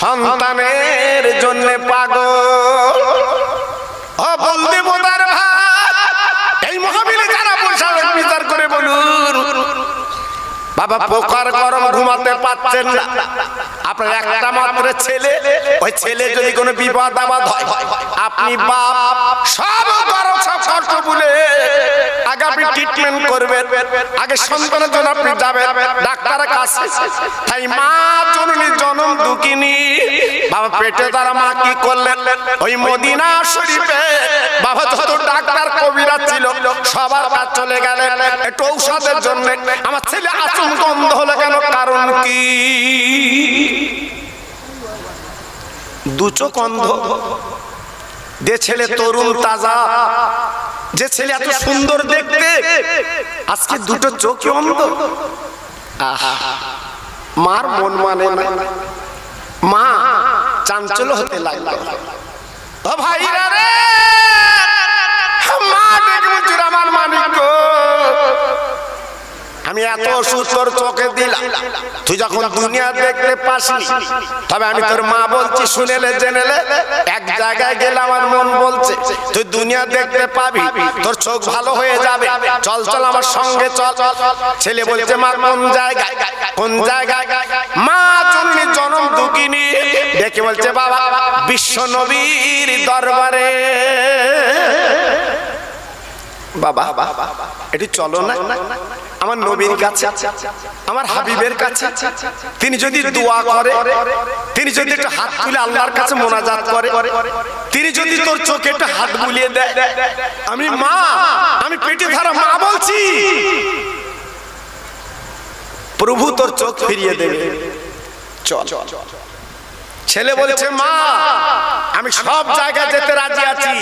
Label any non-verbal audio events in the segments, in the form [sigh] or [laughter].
সন্তানের জন্য পাগল। বলতে বোদার ভাত এই মহাবিলে যারা পয়সা বিচার করে বলুন। বাবা পোকার গরম ঘুমাতে পাচ্ছেন না। আপনার একটা মাত্র ছেলে, ওই ছেলে যদি কোনো বিপদ আবাদ হয়, আপনি বাপ, সব গরম সব কষ্ট বলে আগে আপনি ট্রিটমেন্ট করবেন, আগে সন্তানের জন্য আপনি যাবেন, ডাক্তারের কাছে। তাই মা জননী জনম দুঃখিনী, বাবা পেটে তারা মা কি করলেন? ওই মদিনা শরীফে বাবা যত ডাক্তার কবিরা ছিল, সবার কাজ চলে গেলেন। একটু ঔষধের জন্য। আমার ছেলে আচম গন্ধ হলো কেন? কারণ কি? দু চোখ অন্ধ। যে ছেলে তরুণ তাজা যে ছেলে এত সুন্দর দেখতে আজকে দুটো চোখই অন্ধ। মার মন মানে না। মা চাঞ্চল হতে লাগল। ভাইরা রে! আমি এত ওষুধ তোর চোখে দিলাম তুই যখন দুনিয়া দেখতে পাসনি তবে আমি তোর মা বলছি শুনেলে জেনেলে এক জায়গায় গেলে আমার মন বলছে তুই দুনিয়া দেখতে পাবি তোর চোখ ভালো হয়ে যাবে। চল চল আমার সঙ্গে চল। ছেলে বলছে মা কোন জায়গায়? কোন জায়গায়? মা জন্মে জনম দুঃখিনী দেখে বলছে বাবা বিশ্ব নবীর দরবারে। বাবা, এটি চলো না? আমার নবীর কাছে, আমার হাবিবের কাছে। তিনি যদি দোয়া করে, তিনি যদি একটা হাত তুলে আল্লাহর কাছে মোনাজাত করে, তিনি যদি তোর চোখে একটা হাত বুলিয়ে দেয়, আমি মা, আমি পেটে ধরা মা বলছি। প্রভু তোর চোখ ফিরিয়ে দেবে। চল। ছেলে বলছে, মা, আমি সব জায়গায় যেতে রাজি আছি।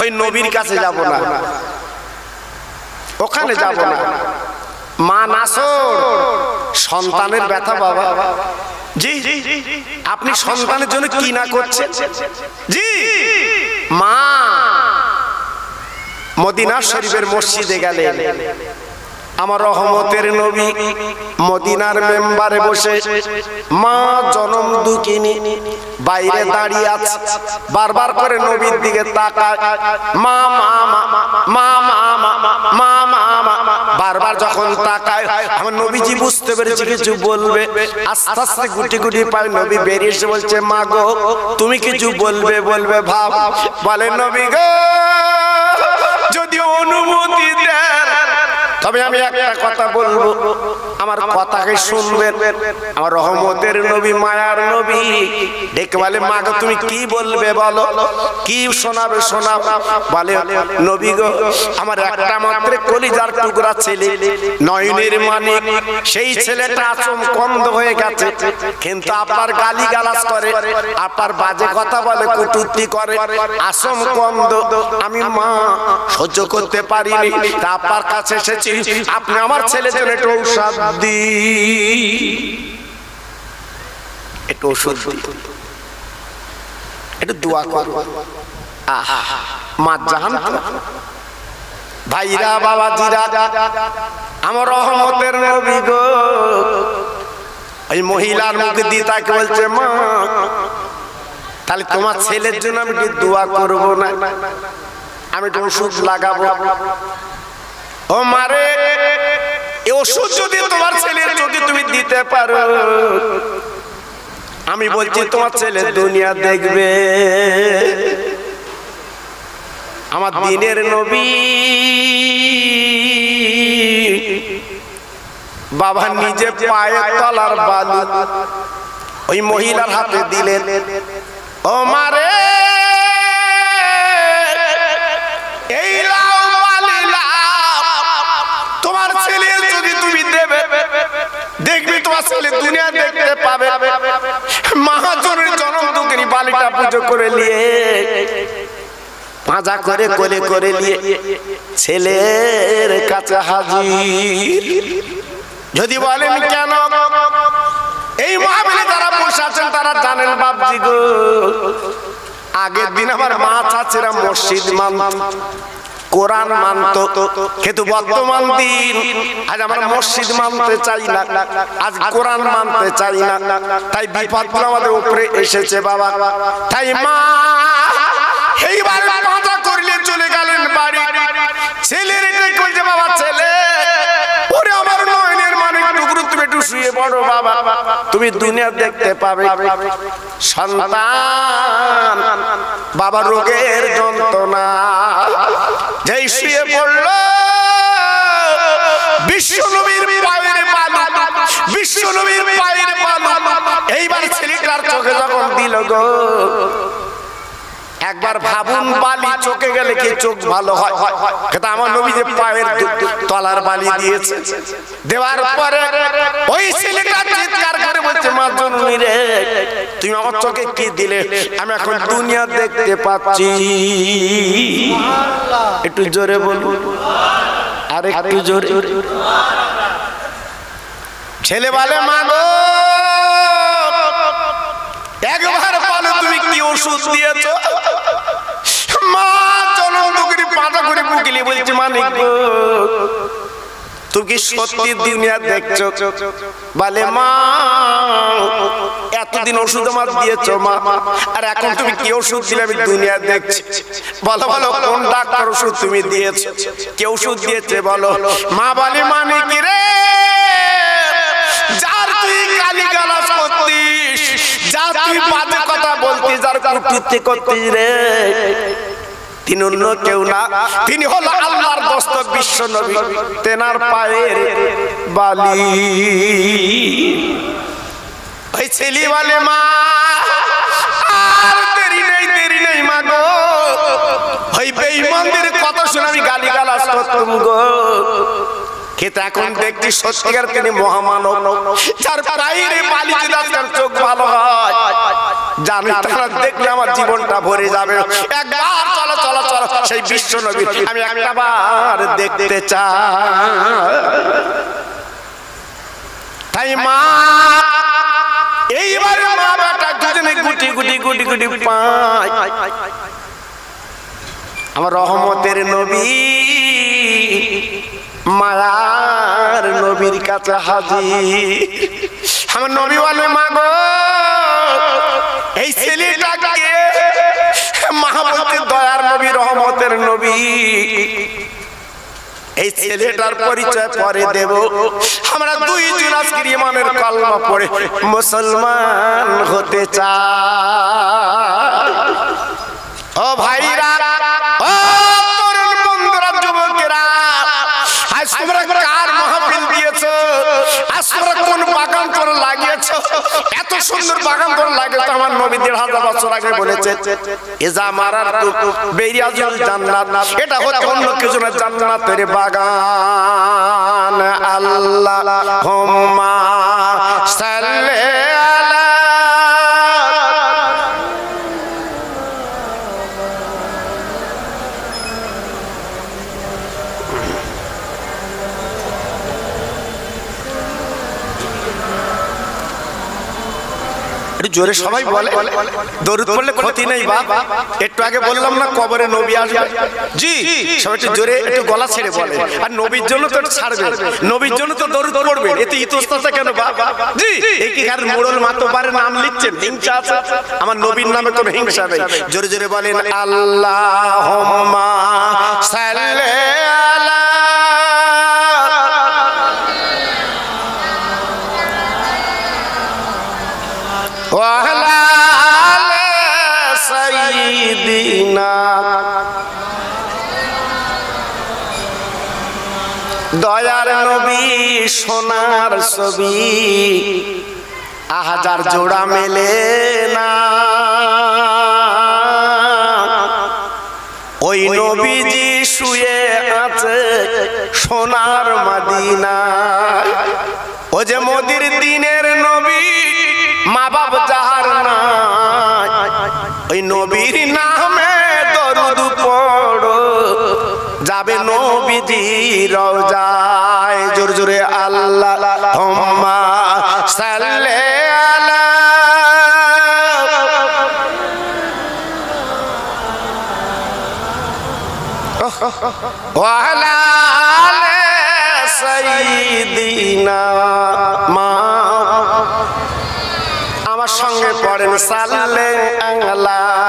ওই নবীর কাছে যাব না। ওখানে যাব না। মা নাসর সন্তানের ব্যথা বাবা। জি আপনি সন্তানের জন্য কি না করছেন? জি। মা। মদিনা শরীফের মসজিদে গেলেন। আমার রহমতের নবী মদিনার মেম্বারে বসে মা জনম দুকিনি বাইরে দাঁড়িয়ে আছে বারবার করে নবীর দিকে তাকায় মা মা মা মা মা মা মা বারবার যখন তাকায় আমার নবীজি বুঝতে পেরেছি কিছু বলবে আস্তে আস্তে গুটি গুটি পায় নবী বেরিয়ে বলছে মা গো তুমি কিছু বলবে বলবে ভাব বলে নবী গো যদি অনুমতি দেয় তবে আমি একটা কথা বলব। আমার কথাকে শুনবেন। আমার রহমতের নবী মায়ার নবী। ডেকে বলে মা গো তুমি কি বলবে বলো? কি শোনাবে শোনাব বলে নবী গো আমার একটা মাত্র কলিজার টুকরা ছেলে। নয়নের মানিক সেই ছেলেটা আচম কন্দ হয়ে গেছে। কিন্তু আপনার গালি গালাস করে আপনার বাজে কথা বলে কুটুতি করে আসম কন্দ আমি মা সহ্য করতে পারিনি। তা আপনার কাছে এসেছি। আপনি আমার ছেলে জন্য একটু ঔষধ দি একটু ওষুধ একটু দোয়া করো। মা জাহান। ভাইরা বাবা জিরা আমার রহমতের নবী গো। ওই মহিলার মুখে দিয়ে তাকে বলছে, মা, তাহলে তোমার ছেলের জন্য আমি একটু দোয়া করব না। আমি একটু ওষুধ লাগাবো। ও মারে এই ওষুধ যদি তোমার ছেলের যদি তুমি দিতে পারো আমি বলছি তোমার ছেলে দুনিয়া দেখবে। আমার দিনের নবী। বাবা নিজে পায়ে তলার বালু। ওই মহিলার হাতে দিলেন। ও মারে দেখবি দুনিয়া দেখতে পাবে। মহাজনের জনম দুঃখিনী বালিটা পুজো করে নিয়ে, পাঁজা করে কোলে করে নিয়ে ছেলের কাছে হাজির। যদি বলেন কেন? এই মহাবীরে যারা বসে আছেন, তারা জানেন বাপজি গো, আগের দিন আমার মা চাচিরা মসজিদ মান কোরআন মানত কিন্তু বর্তমান দিন আজ আমরা মসজিদ মানতে চাই না আজ কোরআন মানতে চাই না তাই বিপদগুলো আমাদের উপরে এসেছে বাবা। তাই মা এইবার মাথা করলে চলে গেলেন একটু শুয়ে পড়ো বাবা, তুমি দুনিয়া দেখতে পাবে। সন্তান বাবা রোগের যন্ত্রণা। যেই শুয়ে পড়ল বিশ্ব নবীর পায়ের বালু বিশ্ব নবীর পায়ের বালু এইবার ছেলেটার চোখে যখন দিল গো একবার ভাবুন বালি চোখে গেলে কি চোখ ভালো হয়? কিন্তু আমার নবী যে পায়ের তলার বালি দিয়েছে? দেওয়ার পরে ওই ছেলেটা চিৎকার করে বলছে, মা জননী রে, তুমি আমার চোখে কি দিলে? আমি এখন দুনিয়া দেখতে পাচ্ছি। একটু জোরে বলুন। আর একটু জোরে। ছেলে বলে, মা গো একবার বলো তুমি কি ওষুধ দিয়েছ? মা চলো দুগরি পাতা করে বুকিলি বলছে মানিক তুমি কি সত্যি দুনিয়া দেখছ? বলে, মা, এতদিন ওষুধ আমার দিয়েছ, মা, আর এখন তুমি কি ওষুধ দিলে আমি দুনিয়া দেখছি? বলো বলো, কোন ডাক্তার ওষুধ তুমি দিয়েছ? কে ওষুধ দিয়েছে, বলো? মা বলে মানিক রে তুই বাজে কথা বলতিস যার কুটুতি করতিস রে। তিনি অন্য কেউ না। তিনি হলো আল্লাহর দোস্ত বিশ্ব নবী। তেনার পায়ের বালি। ওই ছেলে বলে মা আর দেরি নেই দেরি নেই মা গো। ওই বেঈমানদের কথা শুনে আমি গালি গালাজ করতাম গো। কিন্তু এখন দেখছি সত্যিকার তিনি মহামানব। যার বাইরে বালি আজকাল চোখ ভালো হয়। জানি তারা দেখলে আমার জীবনটা ভরে যাবে। একবার চলো চলো চলো সেই বিশ্ব নবী আমি একটা বার দেখতে চাই। তাই মা এইবারে মা বেটা দুজনে গুটি গুটি গুটি গুটি পায়। আমার রহমতের নবী মায়ার নবীর কাছে হাজির। আমার নবী বলে মা গো এই ছেলেটাকে মা বলতে দয়ার নবী, রহমতের নবী। এই ছেলেটার পরিচয় পরে দেব। আমরা দুই জন আজকের ইমানের কলমা পড়ে মুসলমান হতে চাই। ও ভাইরা এত সুন্দর বাগান তোর তো আমার নবী দেড় হাজার বছর আগে বলেছে। এজা মারার তো বেরিয়াজুল জান্নাত, এটা হচ্ছে অন্য কিছু না, জান্নাতের বাগান। আল্লাহ হুম্মা সাল্লি আলা একটু জোরে সবাই বলে। দরুদ পড়লে ক্ষতি নেই বা একটু আগে বললাম না, কবরে নবী আসবে। জি, সবাই একটু জোরে, একটু গলা ছেড়ে বলে। আর নবীর জন্য তো ছাড়বে। নবীর জন্য তো দরুদ পড়বে। এতে ইতস্তাটা কেন বা জি, এই কি কার মোড়ল মাতবারের নাম লিখছেন? হিংসা আছে? আমার নবীর নামে কোনো হিংসা নেই। জোরে জোরে বলেন, আল্লাহুম্মা সাল্লি সোনার ছবি। আহাজার জোড়া মেলে না। ওই নবীজি শুয়ে আছে সোনার মাদিনা ও যে মোদির দিনের সাইয়্যিদিনা মা আমার সঙ্গে পড়েন সাল্লে আলা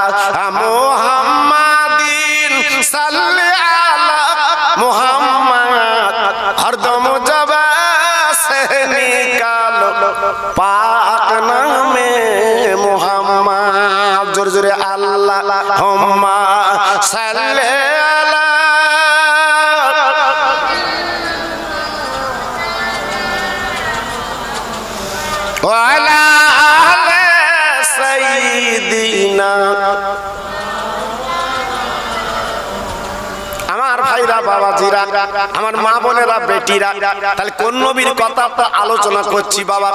আমার মা বোনেরা বেটিরা তাহলে কোন নবীর কথা আলোচনা করছি বাবা?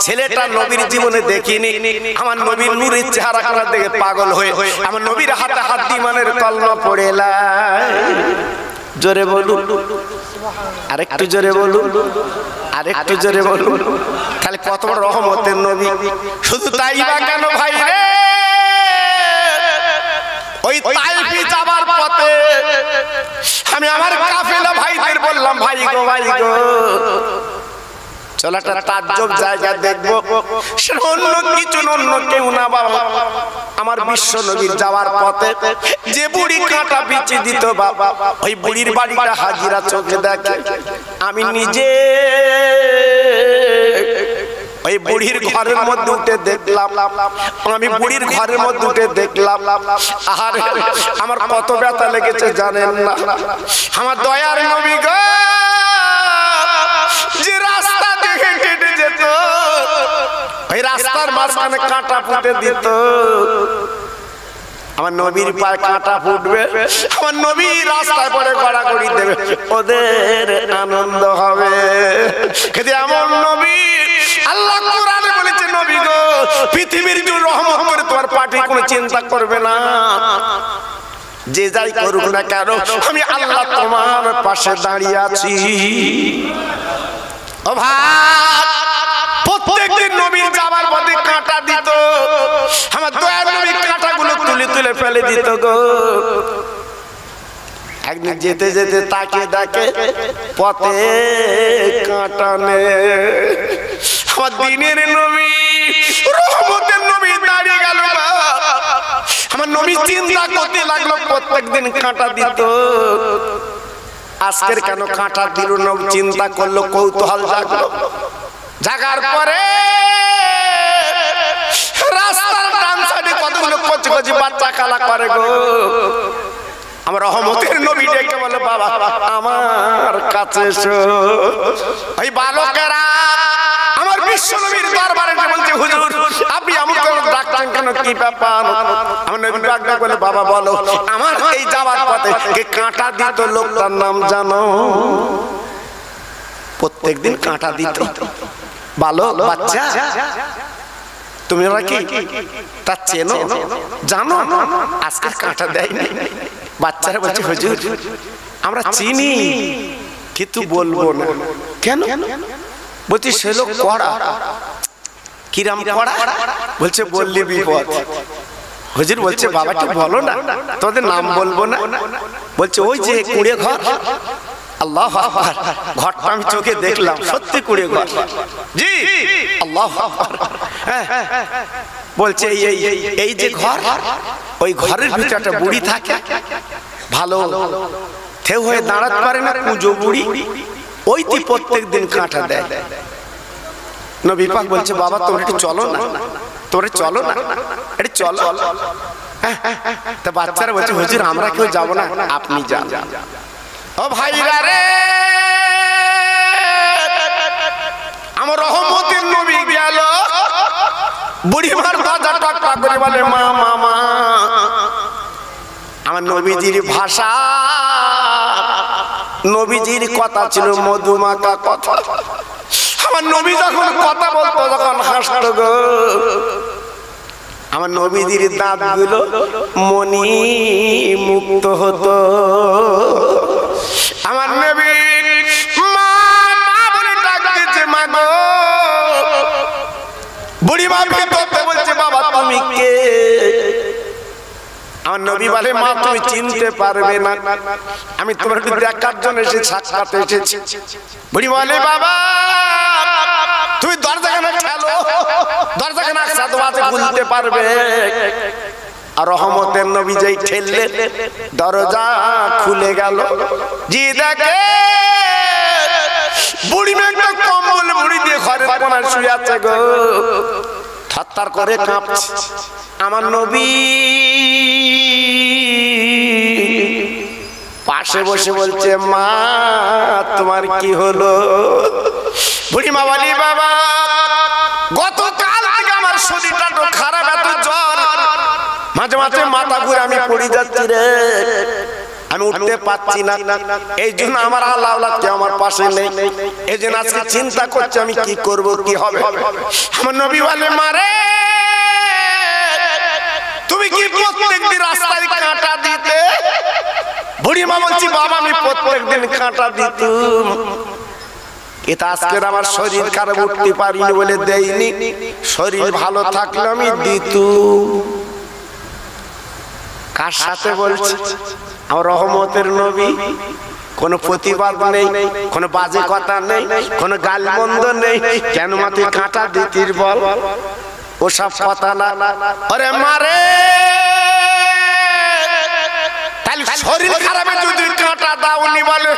ছেলেটা নবীর জীবনে দেখিনি আমার নবীর নূরের চেহারা খানা দেখে পাগল হয়ে আমার নবীর হাতে হাত দিয়ে মানের কলমা পড়ে এলাই। জোরে বলুন। আরেকটু জোরে বলুন। আরেকটু জোরে বলুন। তাহলে কত বড় রহমতের নবী। শুধু তাই বা কেন ভাই রে? ওই তাইফি যাবার পথে আমি আমার কাফেলা ভাইদের বললাম ভাই গো ভাই গো চল একটা তাজ্জব জায়গা দেখব। অন্য কিছু অন্য কেউ না বাবা। আমার বিশ্ব নবীর যাওয়ার পথে যে বুড়ি কাঁটা বিচি দিত বাবা। ওই বুড়ির বাড়িটা হাজিরা চোখে দেখে। আমি নিজে ওই বুড়ির ঘরের মধ্যে উঠে দেখলাম। আমি বুড়ির ঘরের মধ্যে উঠে দেখলাম। আর আমার কত ব্যথা লেগেছে জানেন না। আমার দয়ার নবী গো যে রাস্তা দেখে কেটে যেত ওই রাস্তার মাঝখানে কাঁটা ফুটে দিত। আমার নবীর পায়ে কাঁটা ফুটবে, আমার নবী রাস্তায় পরে গড়াগড়ি দেবে, ওদের আনন্দ হবে। কিন্তু এমন নবী, আল্লাহ কোরআনে বলেছে, নবী গো, পৃথিবীর জন্য রহমত করে তোমার পার্টি কোনো চিন্তা করবে না। যে যাই করুক না কেন, আমি আল্লাহ তোমার পাশে দাঁড়িয়ে আছি। ও ভাই, প্রত্যেকদিন নবীর যাবার পথে কাঁটা দিত। আমার ফেলে দিত গো। একদিন যেতে যেতে তাকে ডাকে পথে কাঁটা নে আমার দিনের নবী রহমতের নবী দাঁড়িয়ে গেল আমার নবী চিন্তা করতে লাগল প্রত্যেকদিন কাঁটা দিত। আজকের কেন কাঁটা দিল চিন্তা করল কৌতূহল জাগলো। জাগার পরে কচি কচি বাচ্চা খেলা করে গো। আমার রহমতের নবী ডেকে বলে, বাবা, আমার কাছে এসো। ওই বালকেরা, আমার বিশ্ব নবীর দরবারে বলছে, হুজুর, আপনি আমাকে ডাকছেন কেন? কি ব্যাপার? আমার নবী ডাক ডাক বলে, বাবা, বলো, আমার এই যাওয়ার পথে কে কাঁটা দিত লোকটার নাম জানো? প্রত্যেকদিন কাঁটা দিত। ভালো বাচ্চা তুমি ওরা কি? তা চেনো? জানো? আজকে কাঁটা দেয় না বাচ্চারা বলছে হুজুর আমরা চিনি। কিন্তু বলব না। কেন? বলছি সে লোক কড়া। কিরাম কড়া? বলছে বললি বিপদ। হুজুর বলছে বাবা একটু বলো না। তোদের নাম বলব না? বলছে ওই যে কুড়ে ঘর। আল্লাহ। ঘরটা আমি চোখে দেখলাম সত্যি কুড়ে ঘর। জি আল্লাহ। হ্যাঁ বলছে এই এই যে ঘর ওই ঘরের ভিতরে একটা বুড়ি থাকে। ভালো থেউ হয়ে দাঁড়াতে পারে না বুড়ি। ওইটি প্রত্যেক দিন কাঁটা দেয়। নবী পাক বলছে বাবা তোমরা একটু চলো না। তোমরা চলো না। একটু চলো। হ্যাঁ, তা বাচ্চারা বলছে হুজুর আমরা কেউ যাব না। আপনি যান। ও ভাইরা রে। আমার রহমতের নবী গেল। বুড়িমার বাজার টাকা করে বলে, মা মা মা, আমার নবীজির ভাষা, নবীজির কথা ছিল মধুমাকা কথা। আমার নবী যখন কথা বলতো যখন হাসত গো। আমার নবীজির দাঁতগুলো মনি মুক্ত হতো। বুড়ি বলছে বাবা তুমি কে? আমার নবী বলে মা তুমি চিনতে পারবে না। আমি তোমার দেখার জন্য এসে সাক্ষাৎ এসেছি। বুড়ি বলে বাবা তুমি দরজা কেন খেলো। দরজা কেন সাধু আছে খুলতে পারবে। আর রহমতের নবী যেই ঠেললে দরজা খুলে গেল। জি দেখে। বুড়ি মেয়েটা কম্বল মুড়ি দিয়ে ঘরের কোনায় শুয়ে আছে গো। থরথর করে কাঁপছে। আমার নবী। পাশে বসে বলছে, মা, তোমার কি হলো? বুড়ি মা বলি, বাবা, গতকাল থেকে আমার শরীরটা তো খারাপ, এত জ্বর। মাঝে মাঝে মাথা ঘুরে আমি পড়ে যাচ্ছি রে। আমি উঠতে পারছি না। এই জন্য আমার আল্লাহ আল্লাহ কেউ আমার পাশে নেই। এই জন্য আজকে চিন্তা করছি আমি কি করব, কি হবে? আমার নবী বলে, মারে, তুমি কি প্রত্যেকদিন রাস্তায় কাঁটা দিতে? বুড়ি মা বলছি, বাবা, আমি প্রত্যেকদিন কাঁটা দিতুম। এটা আজকের আমার শরীর খারাপ, উঠতে পারিনি বলে দেয়নি। শরীর ভালো থাকলে আমি দিতুম। কার সাথে বলছি? আমার রহমতের নবী, কোনো প্রতিবাদ নেই, কোনো বাজে কথা নেই, কোনো গালমন্দ নেই কেন মাতে কাঁটা দিতির বল, ওসব কথা না। আরে মারে শরীর খারাপে যদি কাঁটা দাওনি বলে,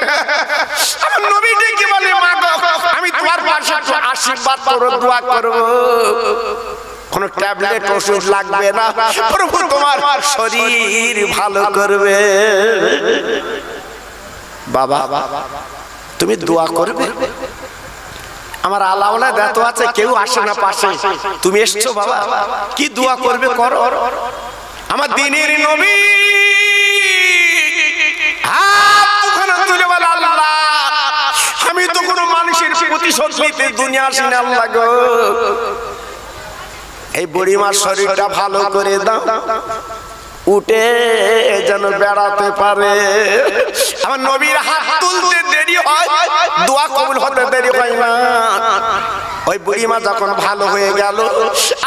আমার নবী ডেকে বলে, মা গো, আমি তোমার পাশে আশীর্বাদ করো দোয়া করব। কোন ট্যাবলেট ওষুধ লাগবে না। প্রভু তোমার শরীর ভালো করবে। বাবা তুমি দোয়া করবে? আমার আলাওলা দেত আছে কেউ আসে না পাশে। তুমি এসছো বাবা। কি দোয়া করবে করো আমার দিনের নবী। আমি তো কোনো মানুষের প্রতিশোধ নিতে দুনিয়া আসি না আল্লাহ গো। এই বুড়িমার শরীরটা ভালো করে দাও। উঠে যেন বেড়াতে পারে। আমার নবীর হাত তুলতে দেরি হয়। দোয়া কবুল হতে দেরি হয় না। ওই বুড়িমা যখন ভালো হয়ে গেল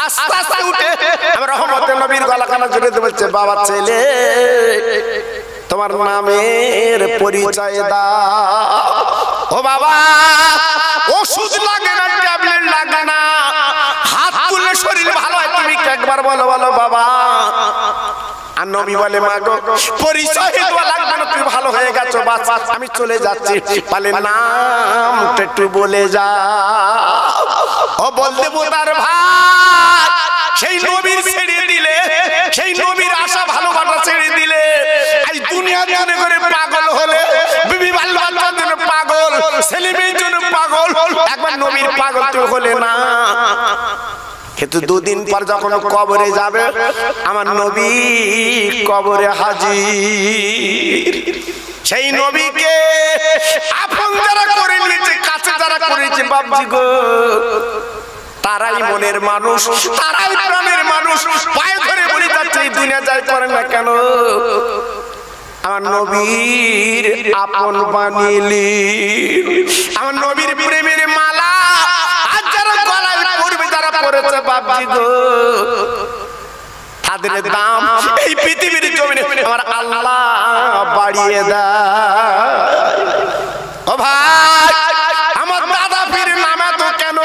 আস্তে আস্তে উঠে আমার রহমতের নবীর গলাখানা জুড়ে বলছে বাবা ছেলে তোমার নামের পরিচয় দাও। ও বাবা ওষুধ লাগে না ট্যাবলেট লাগে না। একবার বলো বলো, বাবা। আর নবী বলে ভালো হয়ে আমি চলে যাচ্ছি। একটু বলে যা সেই ছেড়ে সেই আশা ছেড়ে করে পাগল হলে, বিবি জন্য পাগল, ছেলে মেয়ের জন্য পাগল, একবার নবীর পাগল তো হলে না। কিন্তু দুদিন পর যখন কবরে যাবে, আমার নবী কবরে হাজির। সেই নবীকে আপন যারা করে নিয়েছে, কাছে যারা করেছে বাবজি গো। তারাই মনের মানুষ, তারাই প্রাণের মানুষ। পায়ে ধরে বলে যাচ্ছে, এই দুনিয়া যাই করে না কেন? আমার নবীর আপন বানিলি আমার নবীর প্রেমের মালা পড়েছে বাবজি গো। তাদের দাম এই পৃথিবীর জমিনে আমার আল্লাহ বাড়িয়ে দেয়। ও ভাই আমার দাদা পীর নামে তো কেন?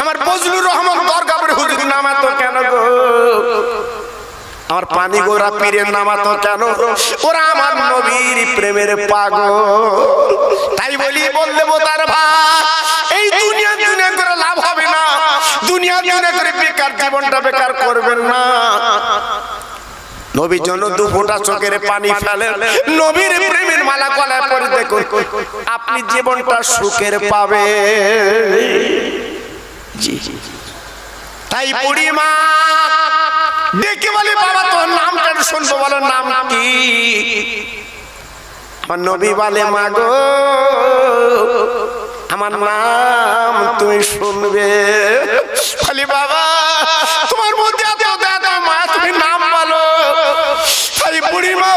আমার বজলুর রহমান দরগাপুর হুজুর নামে তো কেন গো? আমার পানি গোরা পীরের নামা তো কেন ওরা আমার নবীর প্রেমের পাগল। তাই বলি বললে তার ভাই দুনিয়া করে বেকার জীবনটা বেকার করবেন না। নবীর জন্য দু ফোঁটা চোখের পানি ফেলেন। নবীর প্রেমের মালা গলায় পরে দেখুন, আপনি জীবনটা সুখের পাবে তাই বুড়ি মা ডেকে বলি, বাবা, তোর নামটা শুনব, বলো নাম কি? আমার নবী বলে, মা গো আমার নাম তুমি শুনবে। খালি বাবা, তোমার মধ্যে দাদা মা, তুমি নাম বলো। খালি বুড়ি মা,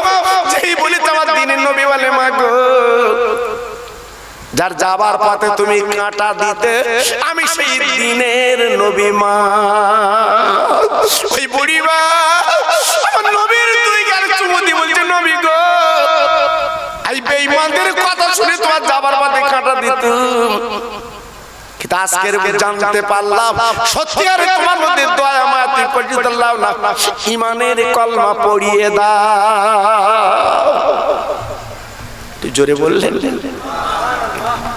যেই বলি তোমার দিনের নবী বলে, মা গো। যার যাবার পথে তুমি কাঁটা দিতে, আমি সেই দিনের নবী মা। ওই বুড়ি মা, আমার নবীর তুই গেল চুমতি বলছে, নবী গো এই বেঈমানদের দিতুম কিন্তু আজকের জানতে পারলাম সত্যি আর তোমার মধ্যে দয়া মায়াতি পর্যন্ত আল্লাহ না ইমানের কলমা পড়িয়ে দাও। তুই জোরে বললেন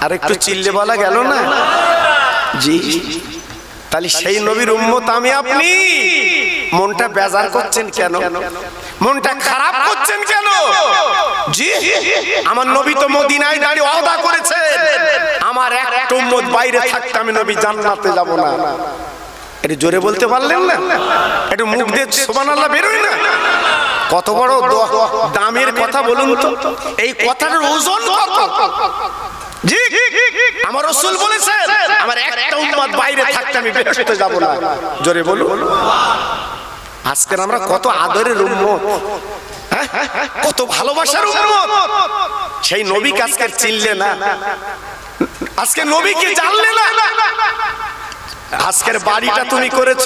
আর একটু চিল্লে বলা গেল না? জি। তাহলে সেই নবীর উম্মত আমি আপনি? মনটা বেজার করছেন কেন? মনটা খারাপ করছেন কেন? আমার নবী তো মদিনায় দাঁড়িয়ে ওয়াদা করেছে, আমার একটা উম্মত বাইরে থাকতে আমি নবী জান্নাতে যাব না। এটা জোরে বলতে পারলেন না? একটু মুখ দিয়ে সুবহানাল্লাহ বেরোয় না? কত বড় দামের কথা বলুন তো। এই কথাটার ওজন কত? আমার রসুল বলেছেন, আমার একটা উম্মত বাইরে থাকতে আমি বেরোতে যাব না। জোরে বলুন। আজকের আমরা কত আদরের উম্মত। হ্যাঁ? কত ভালোবাসার উম্মত। সেই নবী আজকে চিনলে না। আজকে নবীকে জানলে না। আজকের বাড়িটা তুমি করেছ।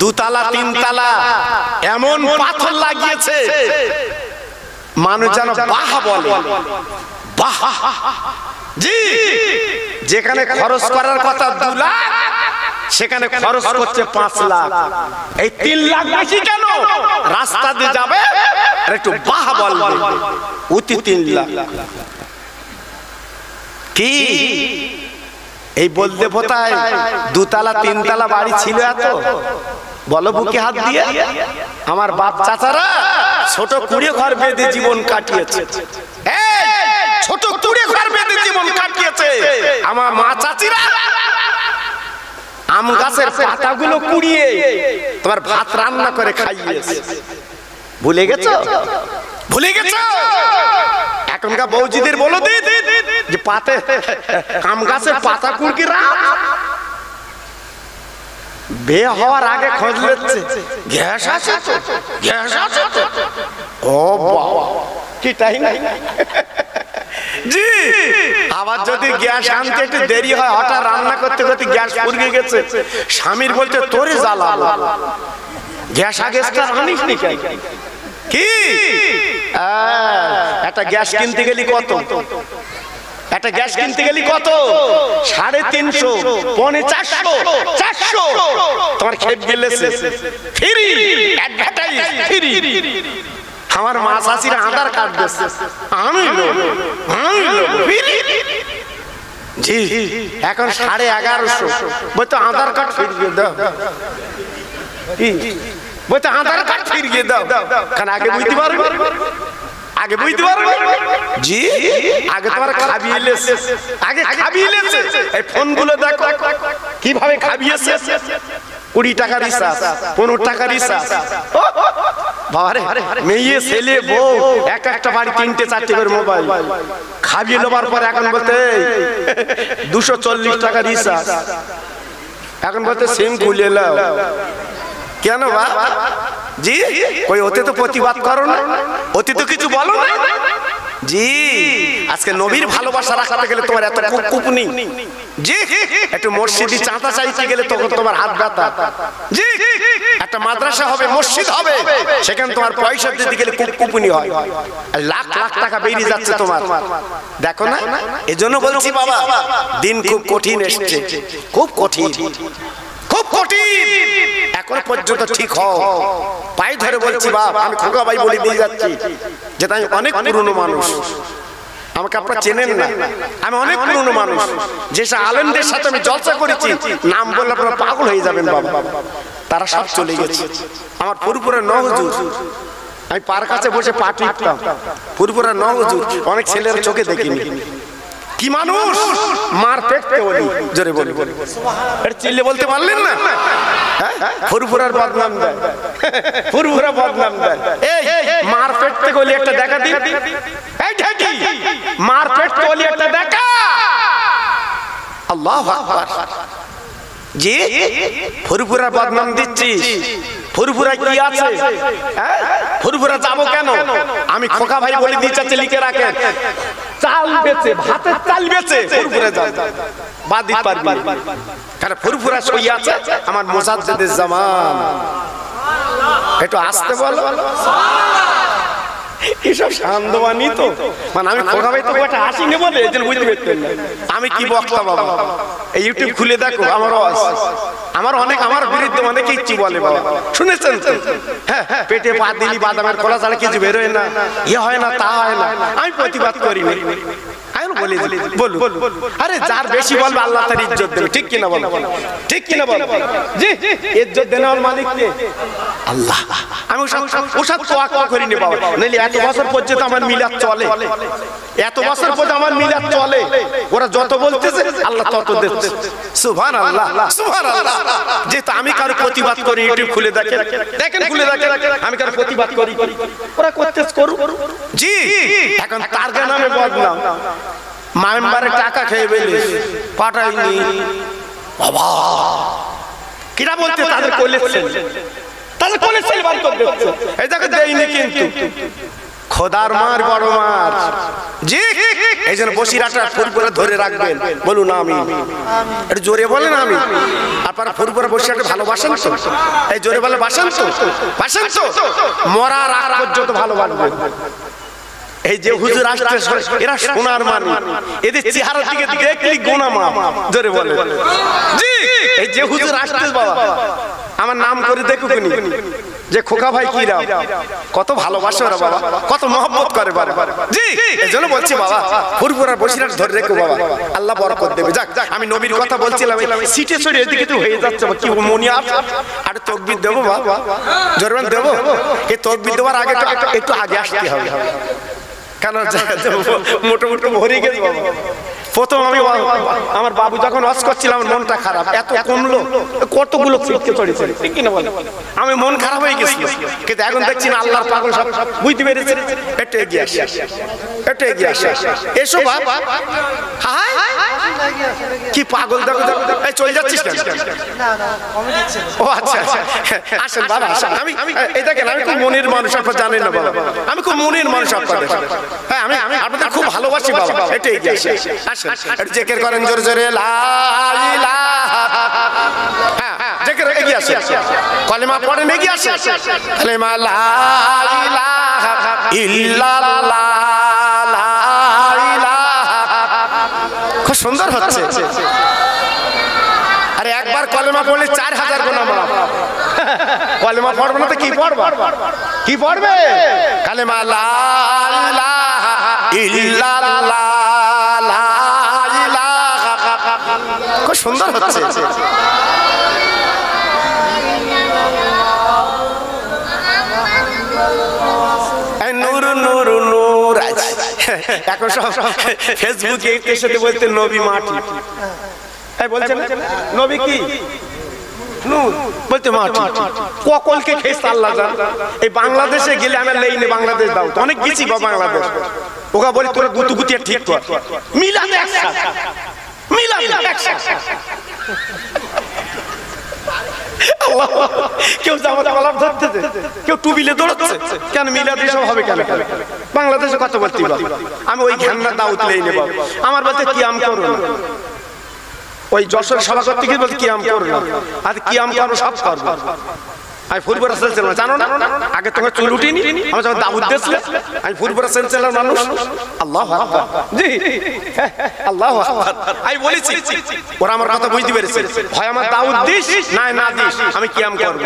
দুতলা তিনতলা এমন পাথর লাগিয়েছে। মানুষ যেন বাহা বলে। বাহ। জি। যেখানে খরচ করার কথা দু লাখ সেখানে খরচ করছে পাঁচ লাখ। এই তিন লাখ বেশি কেন? রাস্তা দিয়ে যাবে? আর একটু বাহ বলবে অতি তিন লাখ। কি? এই বলতে পোতায় দুতলা তিনতলা বাড়ি ছিল এত? বলো বুকে হাত দিয়ে। আমার বাপ চাচারা ছোট কুড়ে ঘর বেঁধে জীবন কাটিয়েছে। এই, ছোট কুড়ে ঘর বেঁধে জীবন কাটিয়েছে। আমার মা চাচিরা, আম গাছের পাতাগুলো কুড়িয়ে তোমার ভাত রান্না করে খাইয়েছে। ভুলে গেছো? ভুলে গেছো? এখনকার বৌজিদের বলো দি, যে পাতে আম গাছের পাতা কুড়কি রাত বিয়ে হওয়ার আগে খোঁজ নিচ্ছে। গ্যাস আছে? গ্যাস আছে? ও বাবা, কি টাইম জি। আবার যদি গ্যাস আনতে একটু দেরি হয় হঠাৎ রান্না করতে করতে গ্যাস পুড়িয়ে গেছে। স্বামীর বলতে তোরে জ্বালা গ্যাস আগে আনিস নি কি? একটা গ্যাস কিনতে গেলি কত? একটা গ্যাস কিনতে গেলি কত? সাড়ে তিনশো পনে চারশো চারশো তোমার খেপ গেলেছে। ফ্রি। অ্যাডভার্টাইজ। ফ্রি। আমার মা চাষিরা আধার কার্ড দিচ্ছে আমি জি এখন সাড়ে এগারোশো। বলতো আধার কার্ড ফিরিয়ে দাও। কি? বলতো আধার কার্ড ফিরিয়ে দাও। কারণ আগে বুঝতে পারবে। আগে বুঝতে পারবে। জি আগে তোমার খাবিয়ে লেছে আগে খাবিয়ে লেছে এই ফোনগুলো দেখো। কীভাবে খাবিয়েছে কুড়ি টাকা রিচার্জ পনেরো টাকা রিচার্জ বাবারে মেয়ে ছেলে বউ এক একটা বাড়ি তিনটে চারটে করে মোবাইল। খাবিয়ে নেবার পর এখন বলতে দুশো চল্লিশ টাকা রিচার্জ এখন বলতে সিম খুলে নাও। কেন বা জি? ওই ওতে তো প্রতিবাদ করো না। অতি তো কিছু বলো না। জি। আজকে নবীর ভালোবাসা রাখতে গেলে তোমার এত কূপ- কুপনি জি। একটু মসজিদি চাঁদা চাইতে গেলে তখন তোমার হাত ব্যথা। জি। একটা মাদ্রাসা হবে মসজিদ হবে সেখানে তোমার পয়সা দিতে গেলে খুব কুপুনি হয়। লাখ লাখ টাকা বেরিয়ে যাচ্ছে তোমার। দেখো না? এজন্য বলছি বাবা দিন খুব কঠিন এসছে। খুব কঠিন। কঠিন। এখন পর্যন্ত ঠিক হও। পাই ধরে বলছি বাপ আমি খোকা ভাই বলে দিয়ে যাচ্ছি যেটা আমি অনেক পুরনো মানুষ। আমাকে আপনারা চেনেন না। আমি অনেক পুরনো মানুষ। যেসব আলেমদের সাথে আমি জলসা করেছি নাম বললে আপনারা পাগল হয়ে যাবেন বাবা তারা সব চলে গেছে। আমার পুরপুরের নহজুর আমি পার কাছে বসে পা টিপতাম। পুরপুরের নহজুর অনেক ছেলের চোখে দেখিনি। কি মানুষ? মার পেটতে বলি জোরে বলি। এটা চিল্লে বলতে পারলেন না? হ্যাঁ? ফুরফুরার বদনাম দেয়। ফুরফুরা বদনাম দেয়। এই, মার পেটতে গলি একটা দেখা দিন। এই ঢাকি, মার পেটতে গলি একটা দেখা। আল্লাহ আকবার। জি ফুরফুরা বদনাম দিচ্ছিস ফুরফুরা কি আছে? হ্যাঁ? ফুরফুরা যাব কেন? আমি খোকা ভাই বলে দিয়ে চাচ্ছে লিখে রাখেন। চাল বেচে ভাতের চাল বেচে ফুরফুরা যাও বাদ দিতে পারবি। কারণ ফুরফুরা সই আছে? আমার মোসাদ্দেদের জামান। একটু আসতে বলো। এসব সান্দবানি তো। মানে আমি কোথাও তো একটা হাসি নেব না বুঝতে পারতেন না। আমি কি বক্তা বাবা? এই ইউটিউব খুলে দেখো আমার আমার অনেক আমার বিরুদ্ধে অনেক ইচ্ছি বলে বাবা। শুনেছেন? হ্যাঁ হ্যাঁ, পেটে পা দিলি বাদামের কলা ছাড়া কিছু বেরোয় না। ইয়ে হয় না তা হয় না। আমি প্রতিবাদ করি বলি আরে যার বেশি বলবে আল্লাহ তার ইজ্জত দেবে। ঠিক কিনা বল? ঠিক কিনা বল? জি ইজ্জত দেন আমার মালিক কে? আল্লাহ। আমি ওসব তোয়াক্কা করিনি বাবা। নাইলে এত বছর পর্যন্ত আমার মিলাদ চলে। এত বছর পর্যন্ত আমার মিলাদ চলে। ওরা যত বলতেছে আল্লাহ তত দিচ্ছে। সুবহান আল্লাহ সুবহান আল্লাহ যেহেতু আমি কারও প্রতিবাদ করি ইউটিউব খুলে দেখেন। দেখেন খুলে দেখেন। আমি কারও প্রতিবাদ করি। ওরা করতে করুক। জি। এখন তার নামে বদনাম। মেম্বারে টাকা খেয়ে বেরিয়ে পাঠাইনি বাবা। কিরা বলতে তাদের কলেছে তাদের কলেছে বার করে দিচ্ছে। এই দেখো দেয়নি কিন্তু। খোদার মার বড় মার। জি এই জন্য বসিরাটা ফুরপুরে ধরে রাখবেন। বলুন আমি। একটু জোরে বলেন আমি। আপনারা ফুরপুরে বসিরাটা ভালোবাসেন তো? এই জোরে বলে বাসেন তো? বাসেন তো? মরার আগ পর্যন্ত ভালোবাসবেন। এই যে হুজুর আসছে এরা সোনার মানুষ। এদের চেহারা দিকে দেখলি গোনা মা জোরে বলে জি এই যে হুজুর আসছে বাবা। আমার নাম করে দেখো কোনি যে খোকা ভাই কি রাম। কত ভালোবাসে ওরা বাবা। কত মহব্বত করে বাবা। জি এই জন্য বলছি বাবা ফুরফুরা বসিরাট ধরে রেখো বাবা। আল্লাহ বরকত দেবে। যাক আমি নবীর কথা বলছিলাম সিটে চড়ে এদিকে তো হয়ে যাচ্ছে কি মনি আপ আর তকবির দেবো বাবা। জোরবান দেবো? এই তকবির দেওয়ার আগে একটু আগে আসতে হবে কেন মোটামুটি ভরে গেছে প্রথম আমি আমার বাবু যখন ওয়াজ করছিলাম মনটা খারাপ। এত কমলো। কতগুলো ছিটকে চড়েছে। ঠিক কিনা বলে আমি মন খারাপ হয়ে গেছিল কিন্তু এখন দেখছি না, আল্লাহর পাগল সব বুঝতে পেরেছে। এটা এগিয়ে আসে। একটু এগিয়ে আসে। এসো হাই কি পাগল দেখো। এই, চলে যাচ্ছিস ও আচ্ছা আচ্ছা। আসেন বাবা আসেন। আমি, এই দেখেন, আমি খুব মনের মানুষ, আপনার জানেন না বাবা। আমি খুব মনের মানুষ, আপনাদের। হ্যাঁ আমি, আপনাদের খুব ভালোবাসি বাবা। এটা এগিয়ে আসে। আসেন। একটু জেকের করেন জোরে জোরে লা ইলাহা। হ্যাঁ জেকের এগিয়ে আসে। কলেমা পড়েন এগিয়ে আসে। কলেমা লা লা খুব সুন্দর হচ্ছে। আরে একবার কলেমা পড়লে চার হাজার গোনা মাফ কলেমা পড়বে না তো কি পড়বে? কি পড়বে? কালেমা লা ইলাহা ইল্লাল্লাহ। লা ইলাহা খুব সুন্দর হচ্ছে। এখন সব ফেসবুকে সাথে বলতে নবী মাটি। এই বলছেন নবী কি? বলতে এই বাংলাদেশে গেলে আমি লেইনে বাংলাদেশ দাও তো। অনেক গেছি বাংলাদেশ। ওকে বলি তোরা গুতু গুতিয়ে ঠিক মিলাদ একসাথে। কেউ জামাতে কলাপ ধরতেছে কেউ টুবিলে দৌড়াচ্ছে। কেন মিলাদ এসব হবে কেন? বাংলাদেশে কথা বলতে আমি ওই ঘ্যান্না দাউত লেই নেব। আমার বলতে কি আম করো না। ওই যশোর সভা করতে বলতে কি আম করো না? আর কি আম করো, সব করব আমি ফুরপুরা সেলছিলাম জানো না? আগে তোমার চুল উঠিনি, আমি যখন দাউদ দিয়েছিলে আমি ফুরপুরা সেলছিলাম মানুষ। আল্লাহ। জি। আল্লাহ আমি বলেছি, ওরা আমার কথা বুঝতে পেরেছে। হয় আমার দাউদ দিস না না দিস, আমি কিয়াম করব।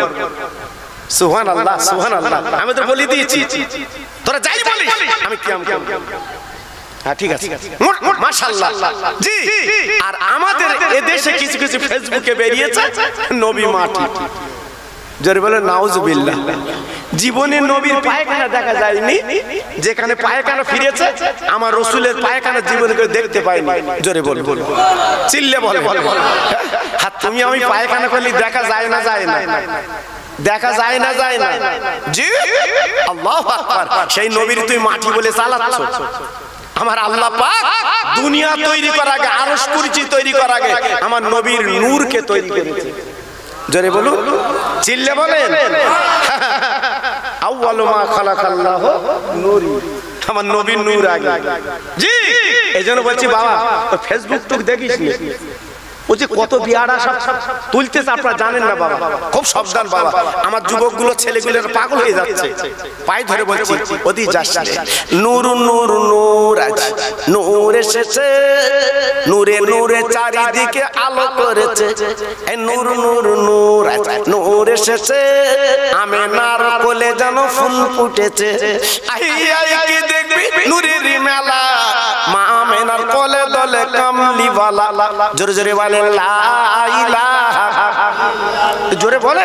সুহান আল্লাহ সুহান আল্লাহ আমি তো বলে দিয়েছি। তোরা যাই বলিস, আমি কিয়াম হ্যাঁ ঠিক আছে। জি। আর আমাদের এদেশে কিছু কিছু ফেসবুকে বেরিয়েছে, নবী মাটি। জোরে বলে নাউজুবিল্লাহ। জীবনে নবীর পায়খানা দেখা যায়নি যেখানে পায়খানা ফিরেছে আমার রসুলের পায়খানা জীবনে কেউ দেখতে পাইনি জোরে বলে চিল্লে বলে হাত তুমি আমি পায়খানা করলে দেখা যায় না যায় না। দেখা যায় না যায় না। জি আল্লাহ সেই নবীর তুই মাটি বলে চালাচ্ছ। আমার আল্লাহ পাক দুনিয়া তৈরি করার আগে আরশ কুরসি তৈরি করার আগে আমার নবীর নূরকে তৈরি করেছে। জোরে বলুন। চিল্লে বলেন। আউয়ালু মা খালাকাল্লাহু নূরি। আমার নবীর নূর আগে। জি এই জন্য বলছি বাবা ফেসবুক টুক দেখিস কত তুলতেছে আপনারা জানেন না বাবা। খুব সাবধান বাবা। আমার যুবকগুলো পাগল এসেছে। চারিদিকে আলো করেছে। নূর নূর আছে নূর এসেছে। কোলে যেন ফুল ফুটেছে। আই মেলা। মা আমেনার কোলে দলে কামলি বালা জোরে জোরে বলে জোরে বলে।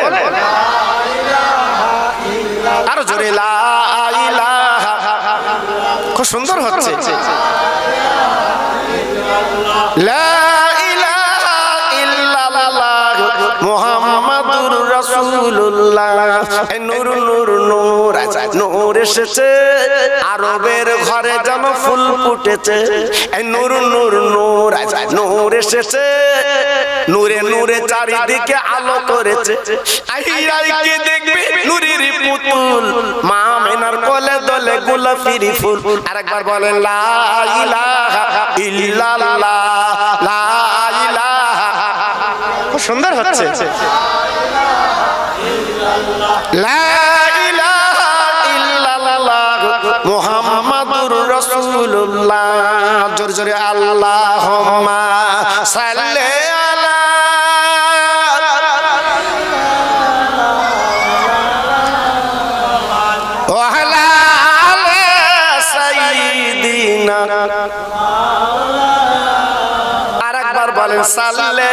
আরও জোরে খুব সুন্দর হচ্ছে। মুহাম্মাদুর রাসূলুল্লাহ। এই নূর এসেছে আরবের ঘরে যেন ফুল ফুটেছে। নূর নূর নূর আছে নূর এসেছে। নূরে নূরে চারিদিকে আলো করেছে। নূরের পুতুল। মা মেনার কোলে দলে ফুল। আরেকবার বলেন লা ইলাহা ইল্লাল্লাহ লা ইলাহা খুব সুন্দর হচ্ছে। লা মুহাম্মাদুর রাসূলুল্লাহ। জোরে জোরে আল্লাহুম্মা সাল্লি সাইয়্যিদিনা। আরেকবার বলেন সাল্লে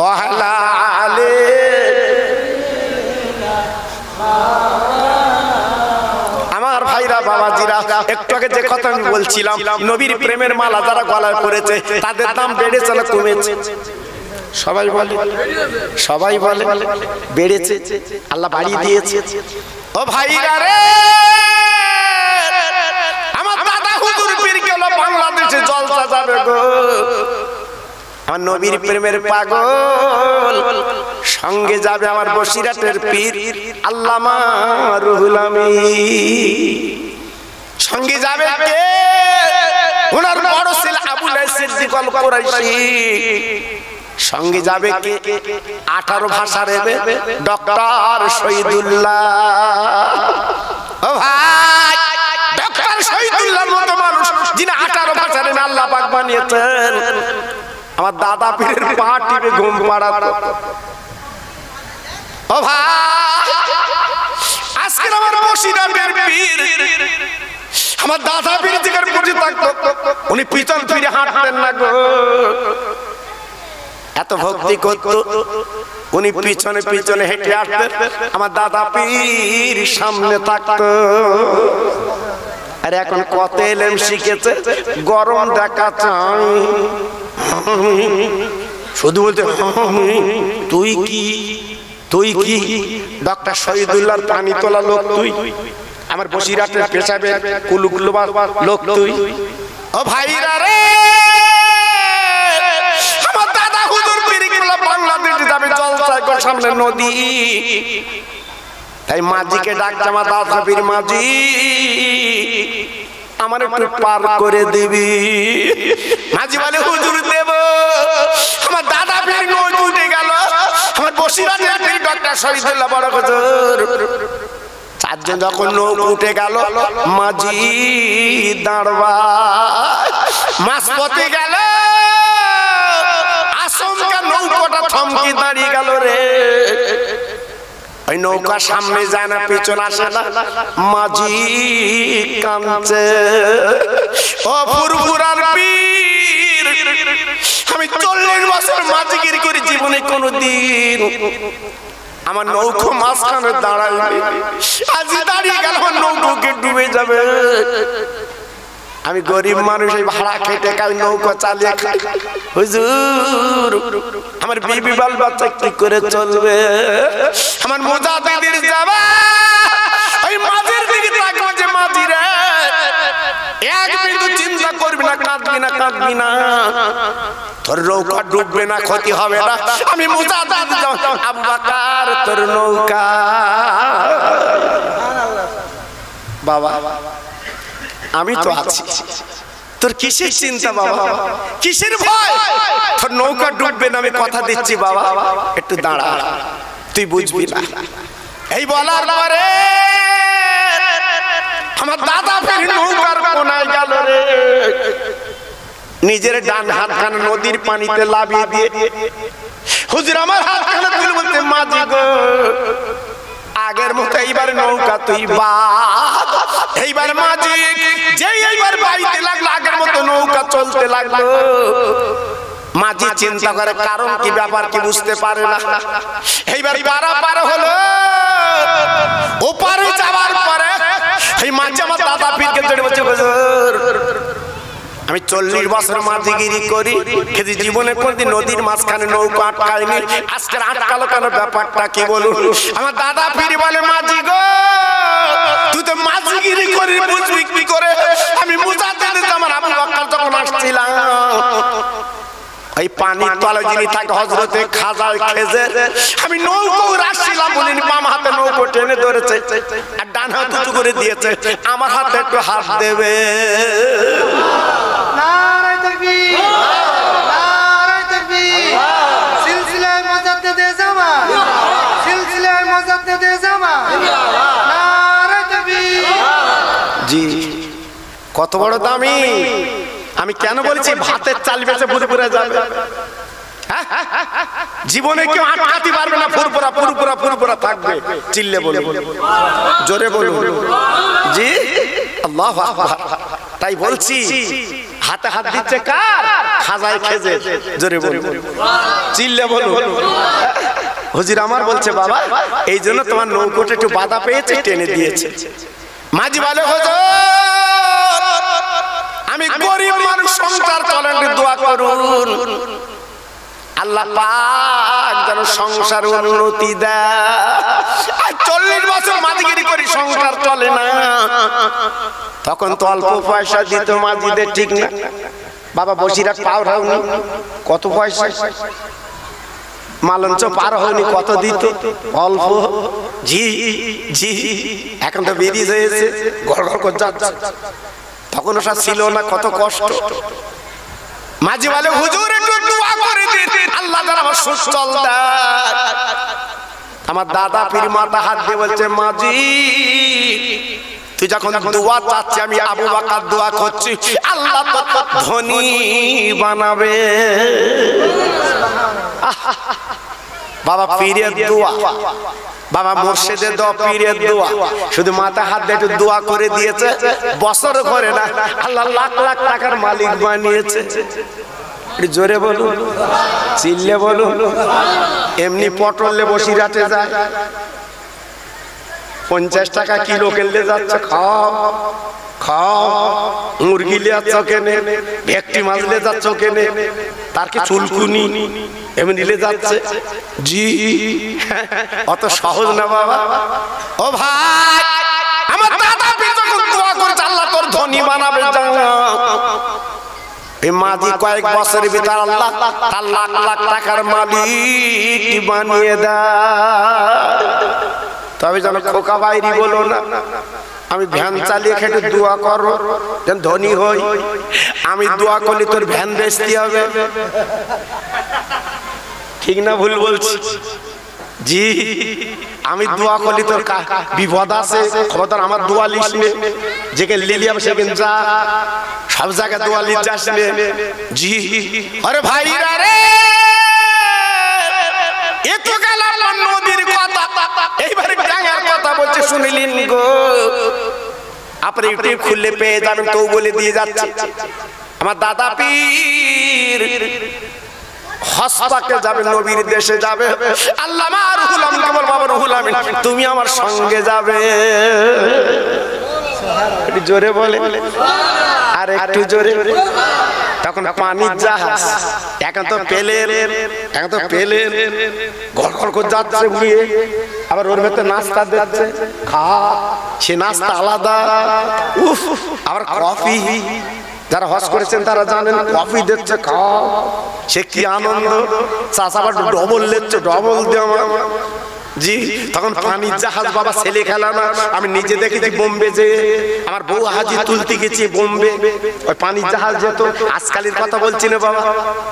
ওয়ালা আলী আমার ভাইরা, বাবাজিরা, একটু আগে যে কথা আমি বলছিলাম, নবীর প্রেমের মালা যারা গলায় পড়েছে তাদের দাম বেড়েছে না কমেছে? সবাই বলে সবাই বলে, বেড়েছে। আল্লাহ বাড়িয়ে দিয়েছে। ও ভাইরা রে আমার দাদা হুজুর পীর গেল বাংলাদেশে জলসা গো আমার নবীর প্রেমের পাগল। সঙ্গে যাবে আমার বসিরাটের পীর আল্লামা রুহুল সঙ্গে যাবে কে? ওনার বড় ছেলে আবু সিদ্দিক সঙ্গে যাবে কে? আঠারো ভাষা রেবে ডক্টর শহীদুল্লাহ। ভাই, ডক্টর মানুষ যিনি আঠারো রেবে আল্লাহ পাক বানিয়েছেন। আমার দাদা পীরের পা টিপে ঘুম পাড়াতো। ও আজকে আমার বসিরাটের পীর আমার দাদা পীর দিকের পুঁজি থাকতো। উনি পিছন ফিরে হাঁটতেন না গো। এত ভক্তি করত, উনি পিছনে পিছনে হেঁটে আসতেন আমার দাদা পীর সামনে থাকতো। আর এখন কত এলেম শিখেছে? গরম দেখা চাই শুধু বলতে তুই কি? তুই কি? ডক্টর শহীদুল্লাহর পানি তোলা লোক তুই। আমার বসিরাটের পেশাবে কুলুকুলু লোক তুই। ও ভাইরা রে! আমার দাদা হুজুর পিরিগুলো বাংলাদেশে যাবে জলসায় সামনে নদী। তাই মাঝিকে ডাক দাদা মাঝি। আমার একটু পার করে দিবি। মাঝি বলে, হুজুর দেব। আমার দাদা পীর নদী উঠে গেল। আমার বসিরাটের পীর ডক্টর শহীদুল্লাহ বড় হুজুর। চারজন যখন নৌক উঠে গেল, মাঝি দাঁড়বা মাছ পথে গেল। আসমকা নৌকোটা থমকি দাঁড়িয়ে গেল রে। ওই নৌকা সামনে যায় না পেছন আসে না। মাঝি কাঁদছে। ও ফুরফুরার পীর, আমি চল্লিশ বছর মাঝিগিরি করে জীবনে কোনো দিন আমার নৌকো মাঝখানে দাঁড়াইবে আজ দাঁড়িয়ে গেল আমার নৌকোকে ডুবে যাবে। আমি গরিব মানুষ এই ভাড়া খেটে খাই নৌকা চালিয়ে খাই। হুজুর আমার বিবি বাল বাচ্চা কি করে চলবে। আমার মজা দিদির যাবা ওই মাঝের দিকে তাকাও যে মাঝিরে এক বিন্দু চিন্তা করবি না কাঁদবি না কাঁদবি না। তোর নৌকা ডুববে না ক্ষতি হবে না। আমি মোজা দাদি আব্বাকার তোর নৌকা? বাবা বাবা। আমি তো আছি। তোর কিসের চিন্তা বাবা? কিসের ভয়? তোর নৌকা ডুববে না আমি কথা দিচ্ছি বাবা। একটু দাঁড়া। তুই বুঝবি না। এই বলার পরে আমার দাদা ফের নৌকার কোনায় গেল রে। নিজের ডান হাত খান নদীর পানিতে লাভিয়ে দিয়ে। হুজুর আমার হাত খানা তুলে বলতে মাঝি গো। আগের মতো এইবার নৌকা তুই বা এইবার মাঝি যে এইবার বাড়িতে লাগল, আগের মতো নৌকা চলতে লাগল। মাঝি চিন্তা করে, কারণ কি, ব্যাপার কি বুঝতে পারে না। এইবার পারা পার হলো, ওপারে যাওয়ার পরে এই মাঝে আমার দাদা পীরকে চড়ে বলছে আমি চল্লিশ বছর মাঝিগিরি করি কিন্তু জীবনে কোনদিন নদীর মাঝখানে নৌকা আটকায়নি। আজকে আটকালো কেন ব্যাপারটা কি বলুন? আমার দাদা ফিরে বলে মাঝি গো। তুই তো মাঝিগিরি করি বুঝবি কি করে? আমি মুজাতে আমার আবু বকর যখন আসছিলাম। এই পানির তলে যিনি থাকে হজরতে খাজায় খেজে। আমি নৌকো রাখছিলাম বলিনি বাম হাতে নৌকো টেনে ধরেছে। আর ডান হাত উঁচু করে দিয়েছে। আমার হাতে একটু হাত দেবে। জি, কত বড় দামি। আমি কেন বলছি ভাতের চাল বেচে ফুরফুরে যাবে? হ্যাঁ? জীবনে কেউ আটকাতে পারবে না, ফুরফুরা ফুরফুরা ফুরফুরা থাকবে। চিল্লে বলে জোরে বলুন। জি? আল্লাহ। তাই বলছি হাতে হাত দিচ্ছে কার? খাজায় খেজে জোরে বলুন। চিল্লে বলুন। হুজির আমার বলছে বাবা এই জন্য তোমার নৌকোটা একটু বাধা পেয়েছে টেনে দিয়েছে। মাঝি ভালো আমি গরিব মানুষ সংসার চলেন দোয়া করুন। আল্লাহ পাক যেন সংসার উন্নতি দেয়। চল্লিশ বছর মাঝিগিরি করি সংসার চলে না। তখন তো অল্প পয়সা দিত মাঝিদের ঠিক না। বাবা বসিরা পাও রাউনি কত পয়সা? মালঞ্চ পার হয়নি, কত দিত? অল্প। জি জি এখন তো বেরিয়ে হয়েছে ঘর ঘর করে যাচ্ছে। তখন ওসব ছিল না, কত কষ্ট। মাঝে বলে হুজুর একটু দোয়া করে দিন আল্লাহ যেন আমার সুস্থল আমার দাদা পীর মাতা হাত দিয়ে বলছে মাঝি তুই যখন দোয়া চাচ্ছি আমি আবু বাকার দোয়া করছি। আল্লাহ ধনী বানাবে। বাবা পীরের দোয়া। বাবা মুর্শিদের দোয়া পীরের দোয়া। শুধু মাথা হাত দিয়ে একটু দোয়া করে দিয়েছে। বছর করে না আল্লাহ লাখ লাখ টাকার মালিক বানিয়েছে। জোরে বলুন চিল্লে বলুন। এমনি পটলে বসি রাতে যায়। পঞ্চাশ টাকা কিলো কেলে যাচ্ছে খাও। খাও। মুরগি লে যাচ্ছ কেনে ভেকটি মাছ লে যাচ্ছ কেনে তার কি চুলকুনি? এমনি লে যাচ্ছে। জি। অত সহজ না বাবা। ও ভাই আমার দাদা যখন দোয়া করেছে আল্লাহ তোর ধনী বানাবে এই মাঝি কয়েক বছরের ভিতর আল্লাহ তার লাখ লাখ টাকার মালিক বানিয়ে দেয়। তবে যেন খোকা বাইরি বলো না আমি ভ্যান চালিয়ে খেটে দোয়া করো। যেন ধনী হই। আমি দোয়া করলে তোর ভ্যান বেচতে হবে। ঠিক না ভুল বলছি? জি আমি দোয়া করলি তোর কা- বিপদ আছে। খবরদার আমার দোয়া নে যেখানে লিলিয়াম সেখানে যা সব জায়গায় দোয়া লিস যাস জি। আরে ভাইরা রে। এ তো গেল নদীর কথা। এইবারে কথা বলছে, শুনিলেন গো। আপনি ইউটিউব খুললে পেয়ে যাবেন কেউ বলে দিয়ে যাচ্ছে। আমার দাদা পীর হস্তাকে যাবে, নবীর দেশে যাবে। আল্লাহ রুহুল আমিন কেবল বাবা রুহুল আমিন, তুমি আমার সঙ্গে যাবে। জোরে বলে আর একটু জোরে। তখন পানির জাহাজ। এখন তো পেলের এখন তো পেলের ঘর ঘর করে যাচ্ছে উড়িয়ে আবার ওর ভেতরে নাস্তা দিচ্ছে। খা। সে নাস্তা আলাদা। উফ, আবার কফি। যারা হজ করেছেন তারা জানেন, কফি দিচ্ছে খাও সে কি আনন্দ। চাষ আবার ডবল দিচ্ছে ডবল দেওয়া জি তখন পানির জাহাজ বাবা ছেলে খেলা না আমি নিজে দেখেছি বোম্বে যে আমার বউ হাজি তুলতে গেছি বোম্বে। ওই পানির জাহাজ যেত আজকালের কথা বলছি না বাবা।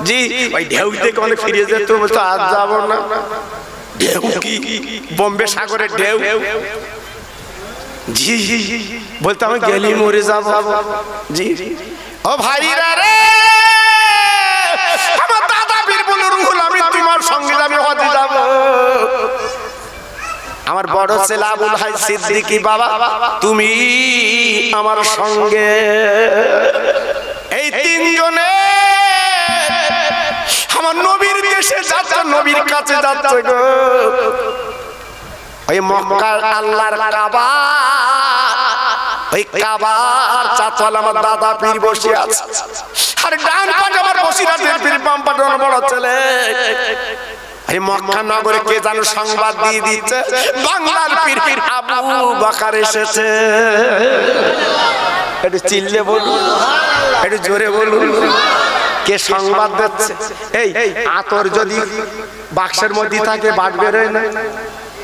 জি ওই ঢেউ থেকে অনেক ফিরে যেত বলতো আজ যাব না। ঢেউ কি? বোম্বে সাগরের ঢেউ। জি বলতে আমি গেলি মরে যাব। জি ও ভাইরা রে! আমার দাদা বীর বলে রুহুল আমি তোমার সঙ্গে আমি হজে যাব। আমার বড় ছেলে আবুল হাই সিদ্দিকি বাবা তুমি আমার সঙ্গে এই তিনজনে আমার নবীর দেশে যাচ্ছে নবীর কাছে যাচ্ছ গো। ওই মক্কার আল্লাহর কাবা ওই কাবার চাচাল আমার দাদা পীর বসে আছে। আর ডান পাশে আমার বসিরাতের পীর বাম আমার বড় ছেলে। এই মক্কা নগরে কে জানো সংবাদ দিয়ে দিচ্ছে? বাংলার পীর আবু বাকার এসেছে। একটু চিল্লে বলুন, একটু জোরে বলুন। কে সংবাদ দিচ্ছে? এই, আতর যদি বাক্সের মধ্যে থাকে, বাট বেরোয় না।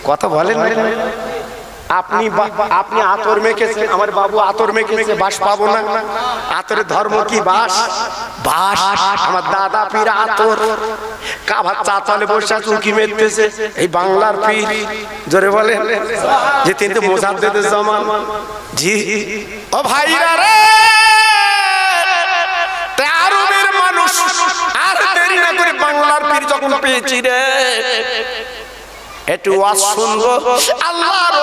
কথা বলেন না? আপনি আপনি আতর মেখেছেন আমার বাবু আতর মেখেছে বাস পাবো না। আতরের ধর্ম কি বাস? বাস আমার দাদা পীর আতর। কাভার চাতালে বসে উকি মেরতেছে। এই বাংলার পীর জোরে বলে যে তিনি তো মোজাদ্দেদের জামান জি। ও ভাইরা রে! আরবের মানুষ আর দেরি না করে বাংলার পীর যখন পেয়েছি রে। একটু ওয়াজ শুনব। আল্লাহর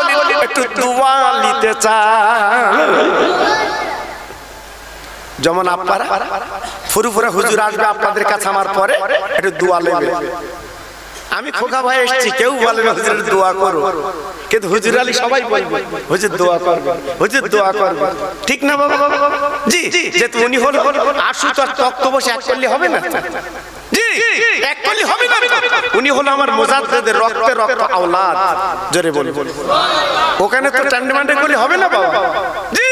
একটু দোয়া নিতে যেমন আপনারা ফুরুফুরা হুজুর আসবে আপনাদের কাছে আমার পরে, একটু দোয়া নেবে। আমি খোকা ভাই এসেছি, কেউ বলে না হুজুর দোয়া করো। কিন্তু হুজুর আলী সবাই বলবে, হুজুর দোয়া করবে, হুজুর দোয়া করবে। ঠিক না বাবা? জি, যেহেতু উনি হলো তো আর তক্ত বসে এক করলে হবে না। এক করলে হবে না উনি হলো আমার মোজাদ্দেদের রক্তে রক্ত আওলাদ। জোরে বলি ওখানে তো টান্ডে করলে হবে না বাবা। জি।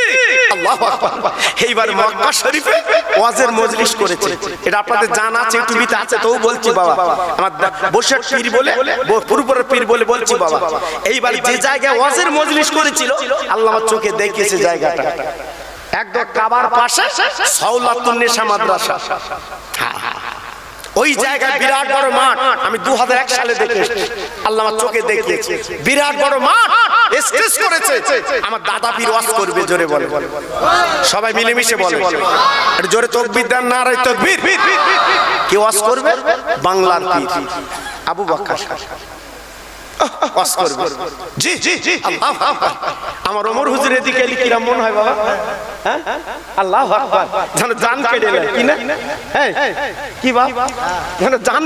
এইবার মক্কা শরীফে ওয়াজের মজলিস করেছে। এটা আপনাদের জানা আছে টিভিতে আছে তো বলছি বাবা। আমার বসের পীর বলে পুরপুরের পীর বলে বলছি বাবা। এইবার যে জায়গায় ওয়াজের মজলিস করেছিল আল্লাহ আমার চোখে দেখিয়েছে জায়গাটা। একদম কাবার পাশে সাউলাতুন নেশা মাদ্রাসা। ওই জায়গায় বিরাট বড় মাঠ। আমি দু সালে দেখে আল্লাহ আমার চোখে দেখিয়েছে। বিরাট বড় মাঠ। স্টেজ করেছে। আমার দাদা পীর ওয়াজ করবে জোরে বলে। সবাই মিলেমিশে বলে। জোরে তকবির দেন না রে তকবির। কে ওয়াজ করবে? বাংলার পীর আবু বক্কর। ওয়াজ করবে। জি জি জি আল্লাহ। আমার ওমর হুজুরের দিকে কিরাম মনে হয় বাবা। হ্যাঁ? আল্লাহ আকবার। যেন জান কেটে কি না? হ্যাঁ কি যেন জান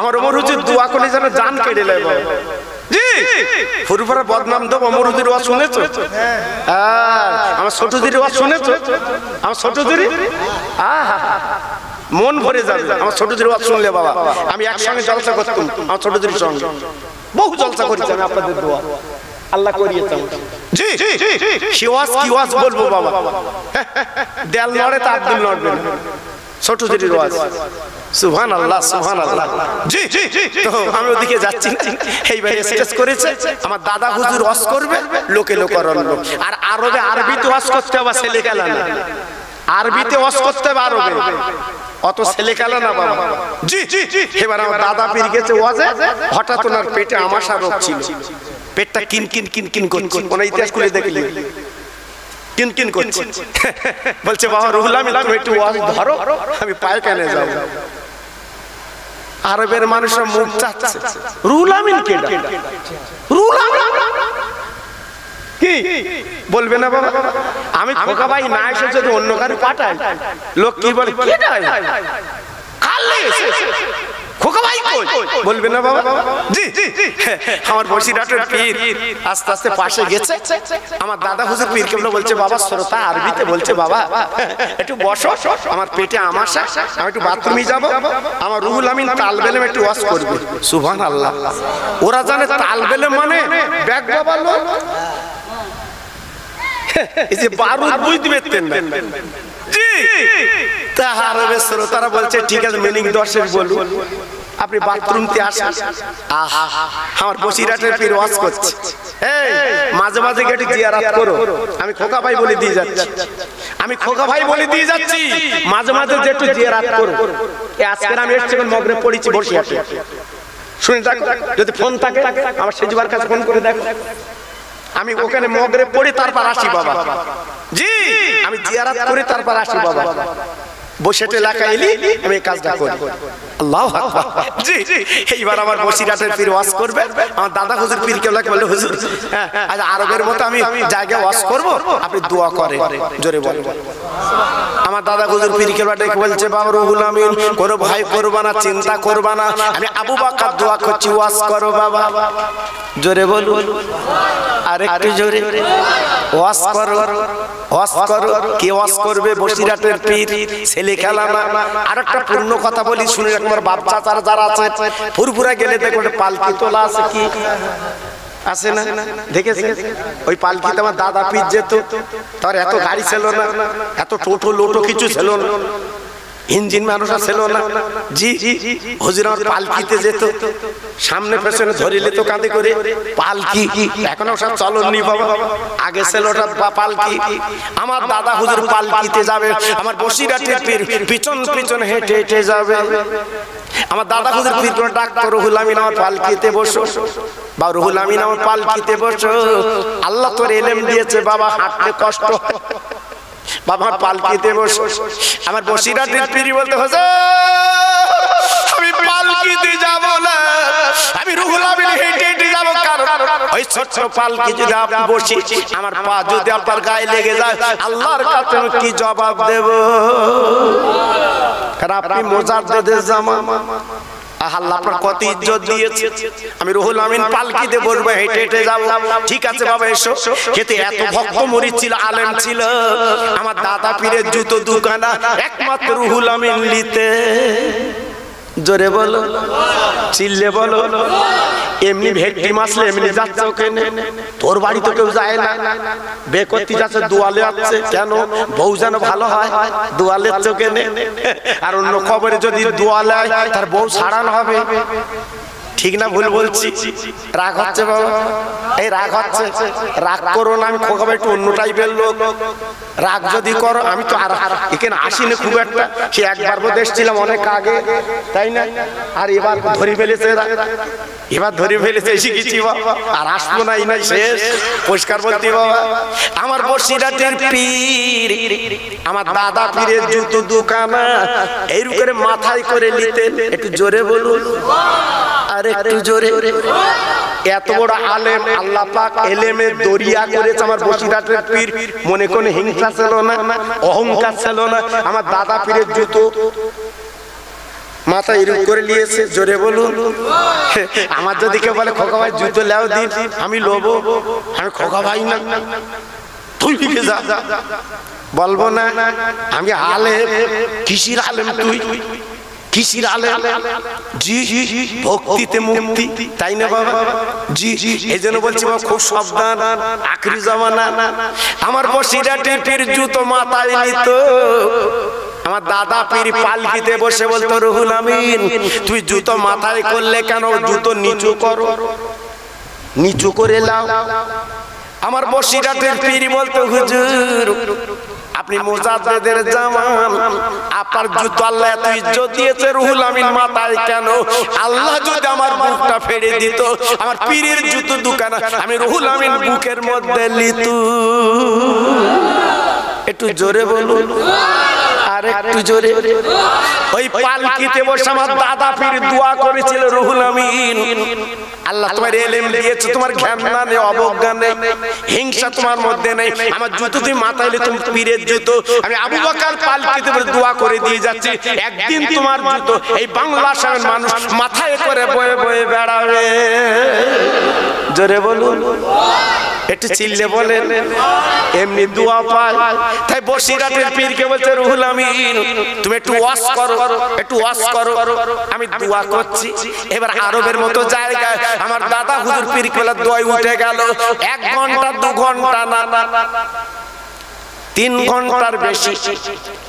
আমার ওমর হুজুর দোয়া করলে যেন জান কেটে নেয় বাবা। জি, ফুরফুরা বদনাম দেব অমর হুজুর ওয়াজ শুনেছো? হ্যাঁ আমার ছোট দিদি ওয়াজ শুনেছো? আমার ছোট দিদি? আহা, মন ভরে যাবে। আমার ছোট দিদির ওয়াজ শুনলে বাবা। আমি একসঙ্গে জলসা করতাম, আমার ছোট দিদির সঙ্গে। বহু জলসা করেছি আমি আপনাদের দোয়া। আল্লাহ করিয়েছে। জি সে ওয়াজ কি ওয়াজ বলব বাবা? দেয়াল নড়ে তা আব্দুল নড়বে না ছোট দিদির ওয়াজ। সুবহান আল্লাহ সুবহান আল্লাহ জি তো আমি ওদিকে যাচ্ছি। না এইবার স্টেজ করেছে। আমার দাদা হুজুর ওয়াজ করবে লোকে লোক অরণ্য আর আরবে আরবিতে ওয়াজ করতে হবে ছেলে খেলা না আরবিতে ওয়াজ করতে হবে আরবে। অত ছেলে খেলা না বাবা। জি এবার আমার দাদা পীর গেছে ওয়াজে। হঠাৎ ওনার পেটে আমাশা রোগ ছিল। পেটটা কিন কিন কিন কিন করছে। ওনার ইতিহাস খুলে দেখলি? কিন কিন [laughs] করছে। বলছে বাবা রুহুল আমি তুমি একটু ওয়াজ ধরো। আমি পায়খানে যাব। আরবের মানুষের মুখ চাচ্ছে। রুহুল আমিন কে রুহুল আমিন কি? বলবে না বাবা? আমি খোকা ভাই না এসে যদি অন্য কারও পাঠাই, লোক কি বলে? কেডা? কাল এসে খোকা ভাই কই? বলবে না বাবা? জি আমার বসিরহাটের পীর আস্তে আস্তে পাশে গেছে। আমার দাদা হুজুর পীর কেবল বলছে বাবা শ্রোতা আরবিতে বলছে বাবা একটু বসো আমার পেটে আমাশা আমি একটু বাথরুমে যাব আমার রুহুল আমিন তাল বেলেম একটু ওয়াশ করবে। আল্লাহ ওরা জানে তাল বেলেম মানে ব্যাগ বাবা লোক। এই যে বারুদ বুঝতে পারতেন না। জি। শ্রোতারা বলছে, ঠিক আছে মিনিং দশের বলুন আপনি বাথরুমতে আসেন। আমার বসিরাটের পীর ওয়াজ করছে। এই, মাঝে মাঝে গেটে জিয়ারাত করো। আমি খোকা ভাই বলে দিয়ে যাচ্ছি। আমি খোকা ভাই বলে দিয়ে যাচ্ছি, মাঝে মাঝে যে একটু জিয়ারাত করো। এই আজকে আমি এসছি মগরে পড়েছি বসিয়াতে শুনে দেখো যদি ফোন থাকে, আমার সেজবার কাছে ফোন করে দেখো। আমি ওখানে মগরে পড়ি তারপর আসি, বাবা। জি, আমি জিয়ারাত করি, তারপর আসি, বাবা। বসেটে এলি আমি এই কাজটা করি। আল্লাহ জি এইবার আমার বসিরাটের পীর ওয়াজ করবে। আমার দাদা হুজুর পীর কেবলাকে বলল হুজুর হ্যাঁ আজ আরবের মতো আমি জায়গায় ওয়াজ করব আপনি দোয়া করে জোরে বলেন। আমার দাদা হুজুর পীর কেবলা বলছে বাবা রুহুল আমিন কোনো ভয় করবা না চিন্তা করবা না। আমি আবু বাকার দোয়া করছি ওয়াজ করো বাবা। জোরে বলুন। আর একটু জোরে। ওয়াজ করো ওয়াজ করো। কে ওয়াজ করবে? বসিরাটের পীর। ছেলে খেলা না আর একটা পূর্ণ কথা বলি শুনে একবার বাপ চাচারা যারা আছে ফুরফুরা গেলে দেখো একটা পালকি তোলা আছে কি? আছে না? দেখেছে ওই পালকিতে আমার দাদা পিস যেত তার এত গাড়ি ছিল না এত টোটো লোটো কিছু ছিল না। ইঞ্জিন মানুষ ছিল না। জি হুজুর আমার পালকিতে যেত। সামনে পেছনে ধরিলে তো কাঁদে করে। পালকি এখন সব চলন নি বাবা। আগে ছিল ওটা পালকি। আমার দাদা হুজুর পালকিতে যাবে। আমার বসিরাটের পীর পিছন পিছন হেঁটে হেঁটে যাবে। আমার দাদা হুজুর পীর করে ডাক্তার রহুল আমিন আমার পালকিতে বসো। বা রহুল আমিন আমার পালকিতে বসো। আল্লাহ তোর এলেম দিয়েছে বাবা হাঁটতে কষ্ট। বাবা পালকিতে বসো। আমার বসিরাটের পিড়ি বলতে হচ্ছে আমি পালকিতে যাব না। আমি রুহুল আমিন হেঁটে হেঁটে যাব কারণ ওই ছোট্ট পালকি যদি আপনি বসি আমার পা যদি আপনার গায়ে লেগে যায় আল্লাহর কাছে আমি কি জবাব দেব? কারণ আপনি মোজার দেদের জামা। আল্লাহ আপনার কত ইজ্জত দিয়েছে। আমি রুহুল আমিন পালকিতে বসবো হেঁটে হেঁটে যাব ঠিক আছে বাবা এসো। খেতে এত ভক্ত মরিদ ছিল আলেম ছিল। আমার দাদা পীরের জুতো দোকানা একমাত্র রুহুল আমিন লিতে জোরে বলো, চিল্লে বলো, এমনি ভেটকি মাসলে এমনি যাচ্ছে ওখানে তোর বাড়ি তো কেউ যায় না। বে করতে যাচ্ছে, দুয়ালে আছে কেন? বউ যেন ভালো হয়, দুয়ালের চোখে আর অন্য খবরে যদি দুয়ালে তার বউ সারান হবে। ঠিক না ভুল বলছি। রাগ হচ্ছে বাবা। এই রাগ হচ্ছে। রাগ করো না, আমি খোকাবে একটু অন্য টাইপের লোক। রাগ যদি করো, আমি তো আর এখানে আসিনি খুব একটা। সে একবার বোধ এসেছিলাম অনেক আগে, তাই না? আর এবার ধরে ফেলেছে। এবার ধরে ফেলেছে এসে গেছি বাবা। আর আসব না নাই শেষ। পরিষ্কার বলতে বাবা, আমার বসিরাটের পীর, আমার দাদা পীরের জুতো দোকানা এই করে মাথায় করে নিতে একটু জোরে বলুন। আর একটু জোরে। এত বড় আলেম আল্লাহ পাক এলেমে দরিয়া করেছে আমার বসিরাটের পীর। মনে কোন হিংসা ছিল না অহংকার ছিল না। আমার দাদা পীরের জুতো মাথা করে নিয়েছে জোরে বলুন। আমার যদি কেউ বলে খোকা ভাই জুতো লেও দিন আমি লোবো। আমি খোকা ভাই না। তুই যা। বলব না আমি আলেম কিসির আলেম তুই? কিসির আলেম জি, ভক্তিতে মুক্তি, তাই না বাবা? জি, এই জন্য বলছি বাবা, খুব সাবধান, আখরি জামানা। আমার বসিরাটের পীর জুতো মাথায় নিত। আমার দাদা পীর পালকিতে বসে বলতো, রহুল আমিন তুই জুতো মাথায় করলে কেন জুতো নিচু করো? নিচু করে লাও। আমার বসিরাটের পীর বলতো, হুজুর আপনি মোজাদ্দেদের জামান আপনার জুতো আল্লাহ এত ইজ্জত দিয়েছে রুহুল আমিন মাথায় কেন? আল্লাহ যদি আমার বুকটা ফেড়ে দিত আমার পীরের জুতো দোকান আমি রুহুল আমিন বুকের মধ্যে লিতু। একটু জোরে বলুন। আর একটু জোরে। ওই পালকিতে বসে আমার দাদা পীর দোয়া করেছিল রুহুল আমিন। আল্লাহ তোমার এলেম দিয়েছে তোমার জ্ঞান নেই অবজ্ঞা নেই হিংসা তোমার মধ্যে নেই। আমার জুতো তুমি মাথায় তুমি পীরের জুতো। আমি আবু বকার পালকিতে বসে দোয়া করে দিয়ে যাচ্ছি। একদিন তোমার জুতো। এই বাংলা সামের মানুষ মাথায় করে বয়ে বয়ে বেড়াবে। জোরে বলুন। একটু চিল্লে বলেন। এমনি দোয়া পায়। তাই বসিরাতের পীরকে বলছে, রুহুল আমিন, তুমি একটু ওয়াশ করো, একটু ওয়াশ করো। আমি দোয়া করছি। এবার আরবের মতো জায়গা আমার দাদা হুজুর পীর বলে দোয়া উঠে গেল। এক ঘণ্টা, দু ঘণ্টা না। তিন ঘণ্টার বেশি।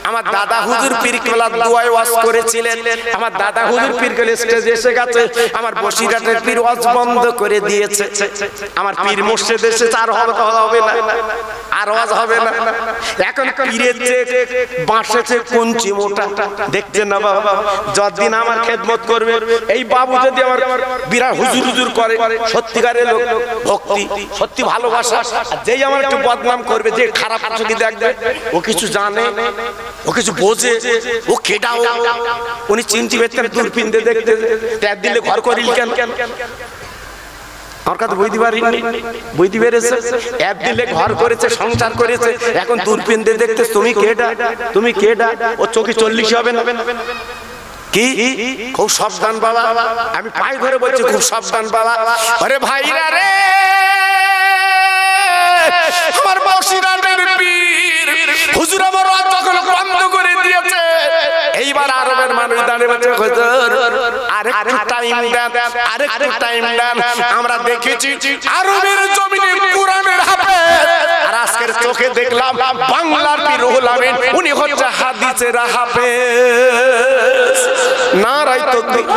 আমার দাদা হুজুর পীর কেলা দোয়াই ওয়াজ করেছিলেন। আমার দাদা হুজুর পীর কেলে স্টেজে এসে গেছে। আমার বসিরাটের পীর ওয়াজ বন্ধ করে দিয়েছে। আমার পীর মুর্শিদ এসে আর হবে হবে না। আর ওয়াজ হবে না। এখন পীরের চেয়ে বাঁশের চেয়ে কুঞ্চি মোটা। দেখছেন না বাবা? যতদিন আমার খেদমত করবে এই বাবু যদি আমার বিরাট হুজুর হুজুর করে সত্যিকারের লোক ভক্তি সত্যি ভালোবাসা। আর যেই আমার একটু বদনাম করবে যে খারাপ চোখে দেখবে ও কিছু জানে, ও কিছু বোঝে, ও কেটাও উনি চিনতে পেতেন দিয়ে দেখতে ট্যাগ দিলে ঘর করিল কেন? আমার বই দিবে অ্যাপ দিলে ঘর করেছে, সংসার করেছে, এখন দূরবীন দিয়ে দেখতে তুমি কেডা? তুমি কেডা? ও চোখে চল্লিশ হবে না। কি? খুব সাবধান বাবা। আমি পায়ে ধরে বলছি, খুব সাবধান বাবা। ভাইরা রে! আমার বসিরাটের পীর। হুজুর আমার রাত বন্ধ করে দিয়েছে। এইবার আরবের মানুষ দাঁড়িয়ে বলছে আরেকটু টাইম দেন, আরেকটু টাইম দেন। আমরা দেখেছি আরবের জমিনে কোরআনের হাফেজ। আর আজকের চোখে দেখলাম বাংলার পীর আমিন, উনি হচ্ছে হাদিসের হাফেজ। নারাই তকবীর।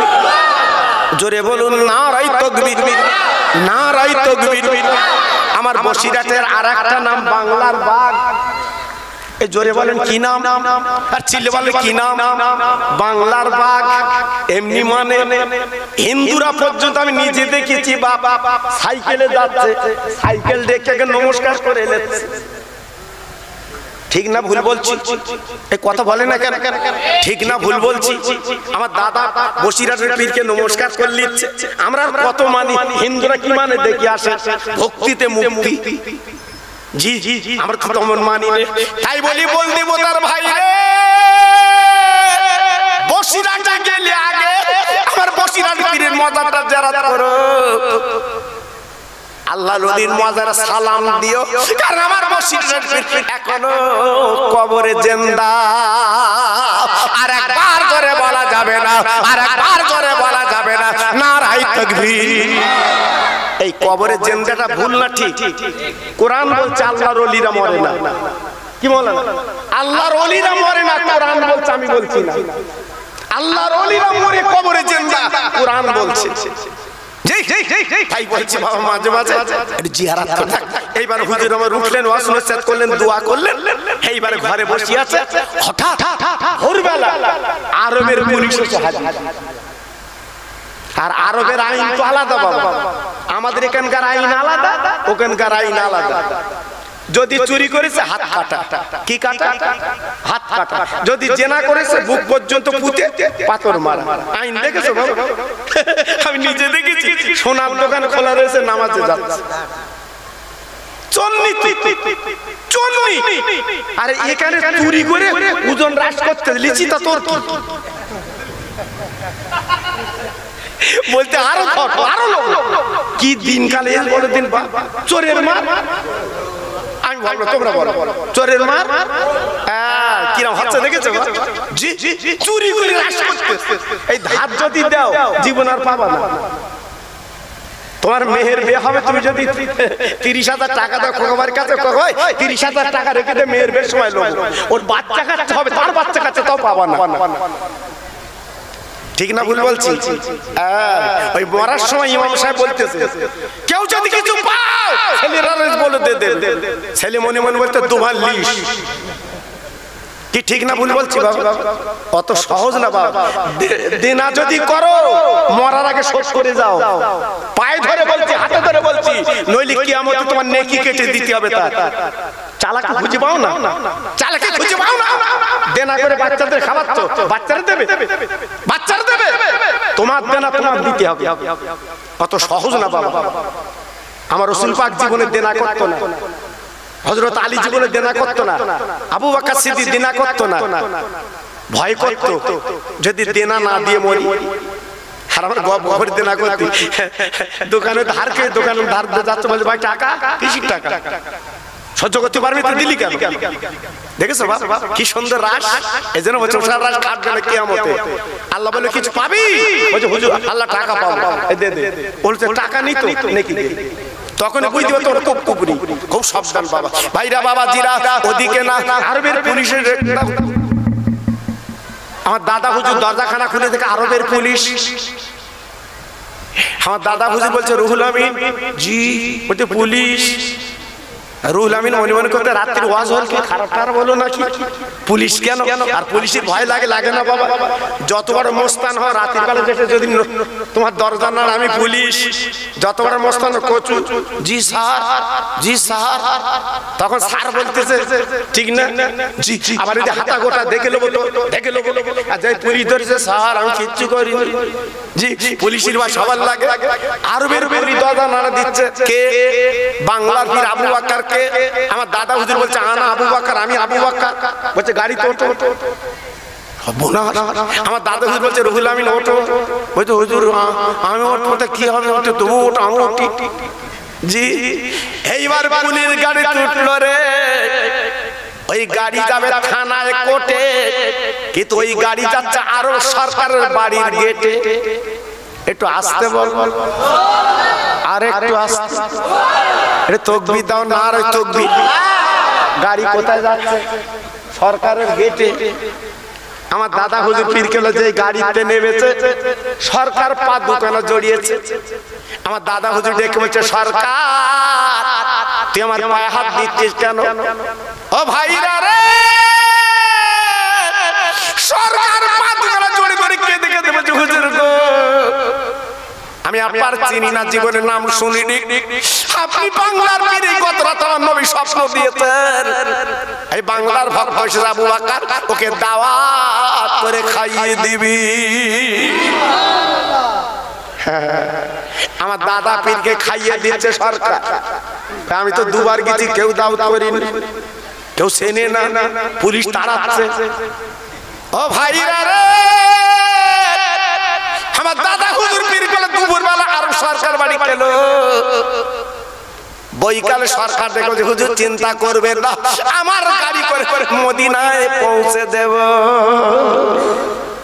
জোরে বলুন না নারাই তকবীর নারাই তকবীর। আমার বসিরাটের আর একটা নাম বাংলার বাঘ। এই জোরে বলেন, কি নাম? আর চিল্লে বলে কি নাম? বাংলার বাঘ। এমনি মানে হিন্দুরা পর্যন্ত আমি নিজে দেখেছি বাবা সাইকেলে যাচ্ছে, সাইকেল দেখে নমস্কার করে এলেছে। ঠিক না ভুল বলছি? এই কথা বলে না কেন? ঠিক না ভুল বলছি? আমার দাদা বসিরাটের পীরকে নমস্কার করে নিচ্ছে। আমরা কত মানি? হিন্দুরা কি মানে দেখি আসে? ভক্তিতে মুক্তি। জি জি জি, আমরা তো তেমন মানি নে। তাই বলি বল দিব তার ভাই রে। বসিরাটা গেলে আগে আমার বসিরাট পীরের মজাটা যারা করো। আল্লাহ নদীর মজার সালাম দিও। কারণ আমার বসিরাট এখনও কবরে জেন্দা। আর একবার করে বলা যাবে না। আর একবার করে বলা যাবে না। নারাই তাকবীর। এই কবরের জেন্দাটা ভুল না ঠিক? কোরআন বলছে আল্লাহর অলিরা মরে না। কি বলে আল্লাহর অলিরা মরে না কোরআন বলছে আমি বলছি না। আল্লাহর অলিরা মরে কবরে জেন্দা কোরআন বলছে। তাই বলছি বাবা মাঝে মাঝে। জিয়ারাত করে থাক। এইবার হুজুর আমার উঠলেন নসিহত করলেন দোয়া করলেন। এইবারে ঘরে বসে আছে। হঠাৎ ভোরবেলা আরবের পুলিশ এসে হাজির। আর আরবের আইন তো আলাদা বাবা। আমাদের এখানকার আইন আলাদা ওখানকার আইন আলাদা। যদি চুরি করেছে হাত কাটা। কি কাটা? হাত কাটা। যদি জেনা করেছে বুক পর্যন্ত পুঁতে পাথর মারা। আইন দেখেছ বাবা? আমি নিজে দেখেছি। সোনার দোকান খোলা রয়েছে নামাজে যাচ্ছে। চন্নি চন্নি আরে এখানে চুরি করে ওজন হ্রাস করতে লিচি তা তোর বলতে আরও ধর, আরও কি দিনকালে এর বড় দিন বা- চোরের মার আমি বলব তোমরা বলো। চোরের মার? কিরম হচ্ছে দেখেছ? জি চুরি করে এই ধার যদি দাও জীবন আর পাবা না। তোমার মেয়ের বিয়ে হবে তুমি যদি তিরিশ হাজার টাকা দাও খোকাবার কাছে তিরিশ হাজার টাকা রেখে দে মেয়ের বিয়ের সময় লোক ওর বাচ্চা কাছে হবে তার বাচ্চা কাছে তাও পাবা না। ঠিক না ভুল বলছি? হ্যাঁ, ওই মরার সময় ইমাম সাহেব বলতেছে। কেউ যদি কিছু ছেলেরা বলে দে দে। ছেলে মনে মনে বলতে তোমার লিস কি ঠিক না ভুল বলছি বাবা? অত সহজ না বাবা? দেনা যদি করো, মরার আগে শোধ করে যাও। পায়ে ধরে বলছি, হাতে ধরে বলছি, নইলে কি আমাকে তোমার নেকি কেটে দিতে হবে তার। চালাকি খুঁজে পাও না? চালাকি খুঁজে পাও না? দেনা করে বাচ্চাদের খাওয়াচ্ছ, বাচ্চারা দেবে? বাচ্চারা দেবে? তোমার দেনা তোমার দিতে হবে। অত সহজ না বাবা। আমার রসুল পাক জীবনে দেনা করতো না। হজরত আলী জীবনে দেনা করতো না। আবু বাক্কা সিদ্দিক দেনা করতো না। ভয় করত। যদি দেনা না দিয়ে মরি। আর আমার গপ গপের দেনা করতি। দোকানে ধার খেয়ে দোকানে ধার যাচ্ছে ভাই টাকা? কিছু টাকা। সহ্য করতে পারবি তো দিলি কেন? দেখেছ বাবা কি সুন্দর রাস? এই জন্য বলছে ওষার রাস কাটবে না কিয়ামতে? আল্লাহ বলে, কিছু পাবি? বলছে, হুজুর, আল্লাহ টাকা পাবো। দে দে বলছে, টাকা নিত নাকি? দে তখন বুঝতে পারতো ওর খুব কুপুরি খুব সাবধান বাবা। ভাইরা, বাবা, জিরা, ওদিকে না। আরবের পুলিশের আমার দাদা হুজুর দরজাখানা খুলে দেখে আরবের পুলিশ। আমার দাদা হুজুর বলছে, রুহুল আমিন, জি, বলছে, পুলিশ রুহুল আমিন মনে মনে করতে রাত্রির ওয়াজ হল কি? খারাপ খারাপ হলো নাকি? পুলিশ কেন? আর পুলিশের ভয় লাগে লাগে না বাবা। যত বড় মোস্তান হয় রাতের বেলা যেটা যদি তোমার দরজা না আমি পুলিশ। যত বড় মোস্তান কচু। জি স্যার জি স্যার। তখন স্যার বলতেছে ঠিক না? জি আবার যদি হাতা গোটা দেখে নেব তো দেখে নেব আর যাই পুলিশ ধরেছে স্যার আমি কিচ্ছু করিনি। জি পুলিশের বা সবার লাগে। আরবের পুলিশ দরজা নাড়া দিচ্ছে। কে? বাংলার আবু কে আমার দাদা হুজুর বলছে আনা আবু বাক্কার আমি আবু বাক্কার বলছে গাড়ি তো ওঠো আমার দাদা হুজুর বলছে রুহুল আমিন ওঠো। বলছে হুজুর আমি ওঠো কি হবে? ওঠো তবু ওঠো আমি উঠি। জি। এইবার পুলিশ গাড়ি উঠল রে। ওই গাড়ি যাবে থানায় কোর্টে। কিন্তু ওই গাড়ি যাচ্ছে আরও সরকারের বাড়ির গেটে। একটু আসতে বল। আর একটু আসতে। এটা তকবি দাও না আর ওই তকবি। গাড়ি কোথায় যাচ্ছে? সরকারের গেটে। আমার দাদা হুজুর পীর কেলো যে গাড়িতে নেমেছে সরকার পা দোকানে জড়িয়েছে। আমার দাদা হুজুর ডেকে বলছে সরকার তুই আমার পায়ে হাত দিচ্ছিস কেন? ও ভাইরা রে! সরকার! আমি আপনার চিনি না জীবনের নাম শুনিনি। আপনি বাংলার পীরে কত রাত আমার নবী স্বপ্ন দিয়েছেন। এই বাংলার ভক্ত হিসেবে আবু বাকার ওকে দাওয়াত করে খাইয়ে দিবি। আমার দাদা পীরকে খাইয়ে দিয়েছে সরকার। আমি তো দুবার গেছি কেউ দাওয়াত করিনি। কেউ চেনে না পুলিশ তাড়াচ্ছে। ও ভাইরা রে আমার দাদা হুজুর পীর গেলে দুপুর বেলা আর সরকার বাড়ি গেল। বইকালে সরকার দেখো যে হুজুর চিন্তা করবে না, আমার গাড়ি করে করে মদিনায় পৌঁছে দেব।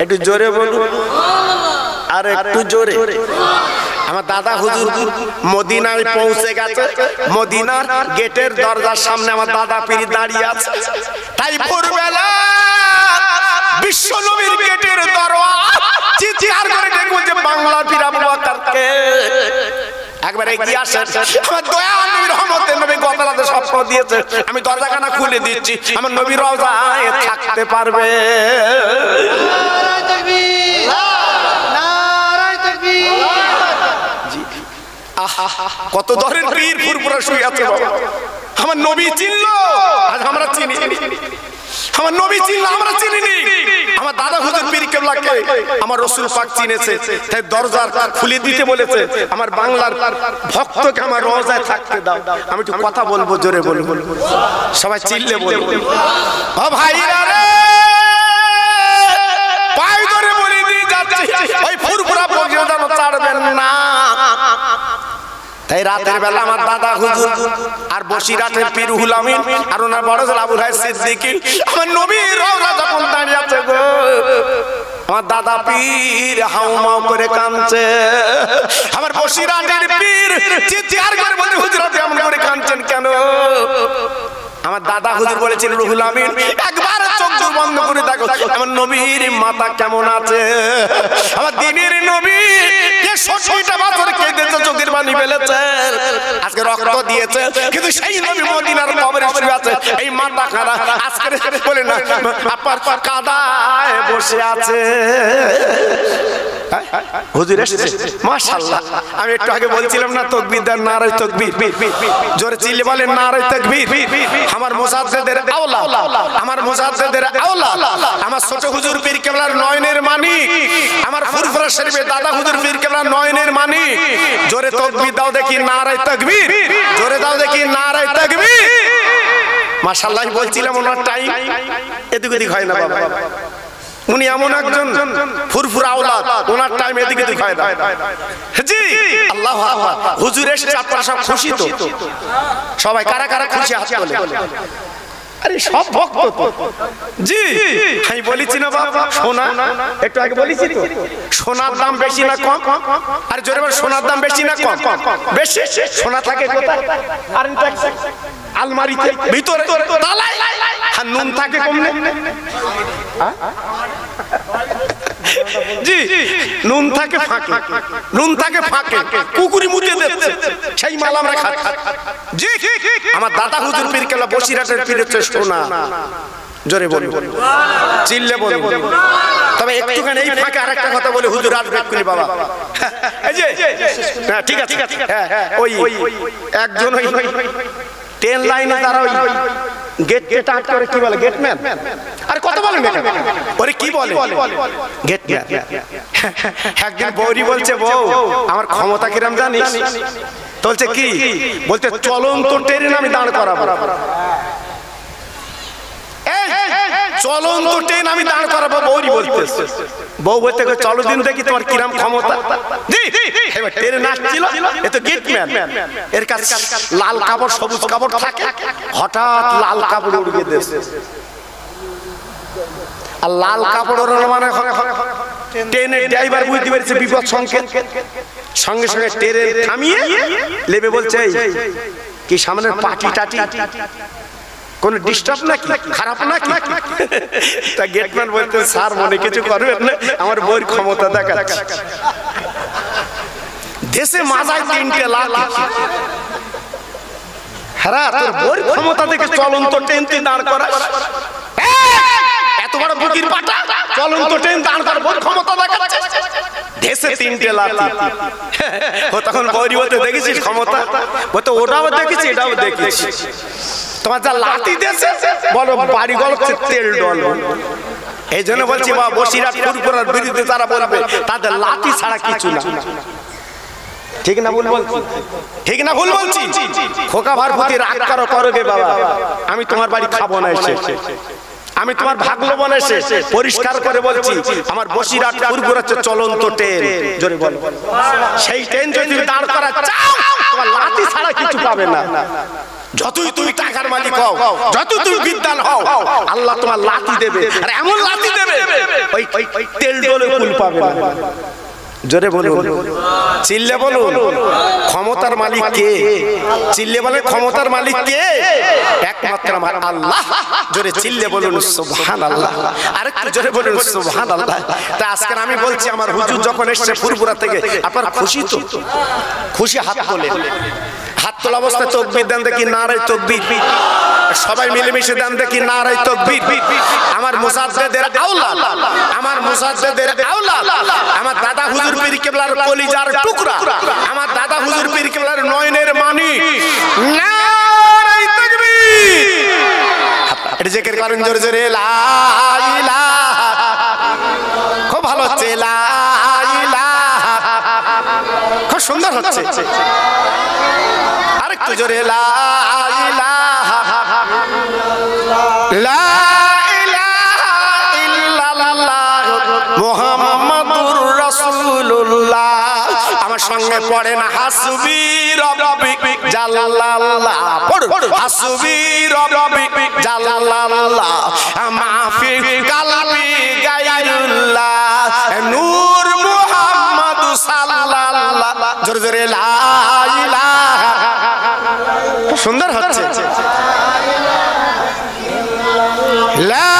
একটু জোরে বলুন। আর একটু জোরে। আমার দাদা হুজুর মদিনায় পৌঁছে গেছে। মদিনার গেটের দরজার সামনে আমার দাদা পীর দাঁড়িয়ে আছে। তাই ভোরবেলা বিশ্ব নবীর গেটের দরওয়া। চিৎকার করে দেখব যে বাংলা পীর আবু বকরকে একবার এগিয়ে আসেন। আমার দয়া নবীর রহমতের নবী গত রাতে স্বপ্ন দিয়েছে। আমি দরজাখানা খুলে দিচ্ছি। আমার নবী রওজায় থাকতে পারবে। কত দরের পীর ফুরফুরা শুয়ে আছে। আমার নবী চিনলো। আজ আমরা চিনি। আমার নবী চিনলো আমরা চিনিনি। আমার দাদা হুজুর পীর কেবলাকে আমার রসুল পাক চিনেছে। তাই দরজার খুলে দিতে বলেছে আমার বাংলার ভক্তকে আমার রোজায় থাকতে দাও। আমি একটু কথা বলব জোরে বলব সবাই চিল্লে বলব ও ভাইরা রে পায়ে ধরে বলে দিয়ে যাচ্ছি। ওই ফুরফুরা পর্যন্ত ছাড়বেন না। তাই রাতের বেলা আমার দাদা হুজুর আর বসিরাটের পীরুল আমিন আর ওনার বড় আবুল হাই সিদ্দিকী, আমার নবীর রওজা যখন দাঁড়িয়ে আছে গো, আমার দাদা পীর হাউমাউ করে কাঁদছে। আমার বসিরাটের পীর চিৎকার করে বলে হুজুর আপনি এমন করে কাঁদছেন কেন? আমার দাদা হুজুর বলেছেন রুহুল আমিন, একবার চোখ দুটো বন্ধ করে দেখো, আমার নবীর মাথা কেমন আছে? আমার দিনের নবী হ্যাঁ? এসছে? মাশাআল্লাহ। আমি একটু আগে বলছিলাম না, তকবীর দেন নারাই তকবীর। জোরে চিল্লে বলেন নারাই তকবীর। আমার মুসাদ্দেদের আওলা, আমার মুসাদ্দেদের আওলা। আমার ছোট হুজুর পীর কেবলার নয়নের মানিক। আমার ফুরফুরা শরীফের দাদা হুজুর পীর কেবলার নয়নের মানিক জোরে তকবীর দাও দেখি নারাই তকবীর। জোরে দাও দেখি নারাই তকবীর। মাশাআল্লাহ বলছিলাম ওনার টাইম এদিক ওদিক হয় না বাবা। উনি এমন একজন ফুরফুর আওলাদ ওনার টাইম এদিকে এদিক হয় না। জি আল্লাহ হুজুর এসে আপনারা সব খুশি তো। সবাই কারা কারা খুশি হাত তোলে? আরে সব ভক্ত তো। জি আমি বলেছি না বাবা সোনা। একটু আগে বলেছি সোনার দাম বেশি না কম? আর জোরে বল, সোনার দাম বেশি না কম? বেশি? সোনা থাকে কোথায়? আর আলমারিতে, ভিতরে। তালায়? আর নুন থাকে কমনে? জি নুন থাকে ফাঁকে। নুন থাকে ফাঁকে। কুকুরি মুতে দিচ্ছে সেই মাল আমরা খাচ্ছি। জি আমার দাদা হুজুর পীর কেলা বসিরাটের পীর হচ্ছে সোনা জোরে বলুন। চিল্লে বলুন। তবে একটুখানি এই ফাঁকে আরেকটা কথা বলে হুজুর আসবে এক্ষুনি বাবা। এই যে। হ্যাঁ ঠিক আছে। হ্যাঁ হ্যাঁ ওই। একজন ওই ট্রেন লাইনে তারা ওই গেট গেট আট করে কি বলে গেটম্যান আরে কত বলেন এটা ওরে কি বলে গেটম্যান একদিন বৌরি বলছে বউ আমার ক্ষমতা কিরাম জানিস? তো বলছে কি? বলতে চলন্ত ট্রেন আমি দাঁড় করাবো। চলন্ত ট্রেন আমি দাঁড় করাবো, বৌরি বলতে বউ বলতে চলো দিন দেখি তোমার কিরাম ক্ষমতা। এর কাছে লাল কাপড়, সবুজ কাপড় থাকে। হঠাৎ লাল কাপড় উড়িয়ে দিয়েছে। আর লাল কাপড় মানে ট্রেনের ড্রাইভার বুঝতে পেরেছে বিপদ সংকেত। সঙ্গে সঙ্গে ট্রেন থামিয়ে লেবে বলছে কি সামনের পাটি টাটি কোন ডিস্টার্ব নাকি? খারাপ নাকি? তা গেটম্যান বলতে স্যার, মনে কিছু করবেন না, আমার বইয়ের ক্ষমতা দেখাচ্ছে। দেশে মাজায় তিনটে লাখ। হ্যাঁ তোর বইয়ের ক্ষমতা দেখে চলন্ত ট্রেন তুই দাঁড় করা বড় বুকির পাটা? চলন্ত ট্রেন দাঁড় করা বইয়ের ক্ষমতা দেখাচ্ছে দেশে তিনটে ও তখন বৌরি বলতে দেখেছিস ক্ষমতা? বলতে ওটাও দেখেছি এটাও দেখেছি। তোমার যা বলো বাড়ি গলছে তেল ডল। এই জন্য বলছি বা বসিরা ফুরফুরার বিরুদ্ধে তারা বলবে তাদের লাঠি ছাড়া কিছু না। ঠিক না ভুল বলছি? ঠিক না ভুল বলছি? খোকা ভার রাগ করো করো গে বাবা? আমি তোমার বাড়ি খাব না এসে। আমি তোমার ভাগ্য মনে পরিষ্কার করে বলছি আমার বসিরাট ফুরফুর হচ্ছে চলন্ত ট্রেন। জোরে বল। সেই ট্রেন যদি দাঁড় করা চাও! তোমার লাঠি ছাড়া কিছু পাবে না। যতই তুমি টাকার মালিক হও যত তুমি বিদ্যান হও আল্লাহ তোমার লাঠি দেবে। আর এমন লাঠি দেবে ওই ওই তেল ডোলে কুল পাবে না। জোরে বলুন। চিল্লে বলুন। ক্ষমতার মালিক কে? চিল্লে বলে ক্ষমতার মালিক কে? একমাত্র আমার আল্লাহ। জোরে চিল্লে বলুন সুবহান আল্লাহ আরেকটু জোরে বলুন সুবহান আল্লাহ তা আজকে আমি বলছি আমার হুজুর যখন এসছে ফুরফুরা থেকে আপনার খুশি তো? খুশি হাত তোলে হাত তোলা অবস্থায় তকবির দেন দেখি নারাই তকবির। সবাই মিলেমিশে দেন দেখি নারাই তকবির। আমার মুসাদ্দেদের আওলা আমার মুসাদ্দেদের আওলা আমার দাদা হুজুর পীর কেবলার কলিজার টুকরা। আমার দাদা হুজুর পীর কেবলার নয়নের মানি। তকবির। এটা জেকের করেন জোরে জোরে লা ইলাহা। খুব ভালো হচ্ছে লা খুব সুন্দর হচ্ছে। আরেকটু জোরে লা ইলাহা। লা রাসূলুল্লাহ আমার সঙ্গে পড়েন হাসবি রব্বি। জাল্লাল্লাহ। পড়ুন। হাসবি রব্বি। জাল্লাল্লাহ। মাফি কালবি গায়রুল্লাহ নূর মুহাম্মদ সাল্লাল্লাহ। জোরে জোরে লা ইলাহা। সুন্দর হচ্ছে। লা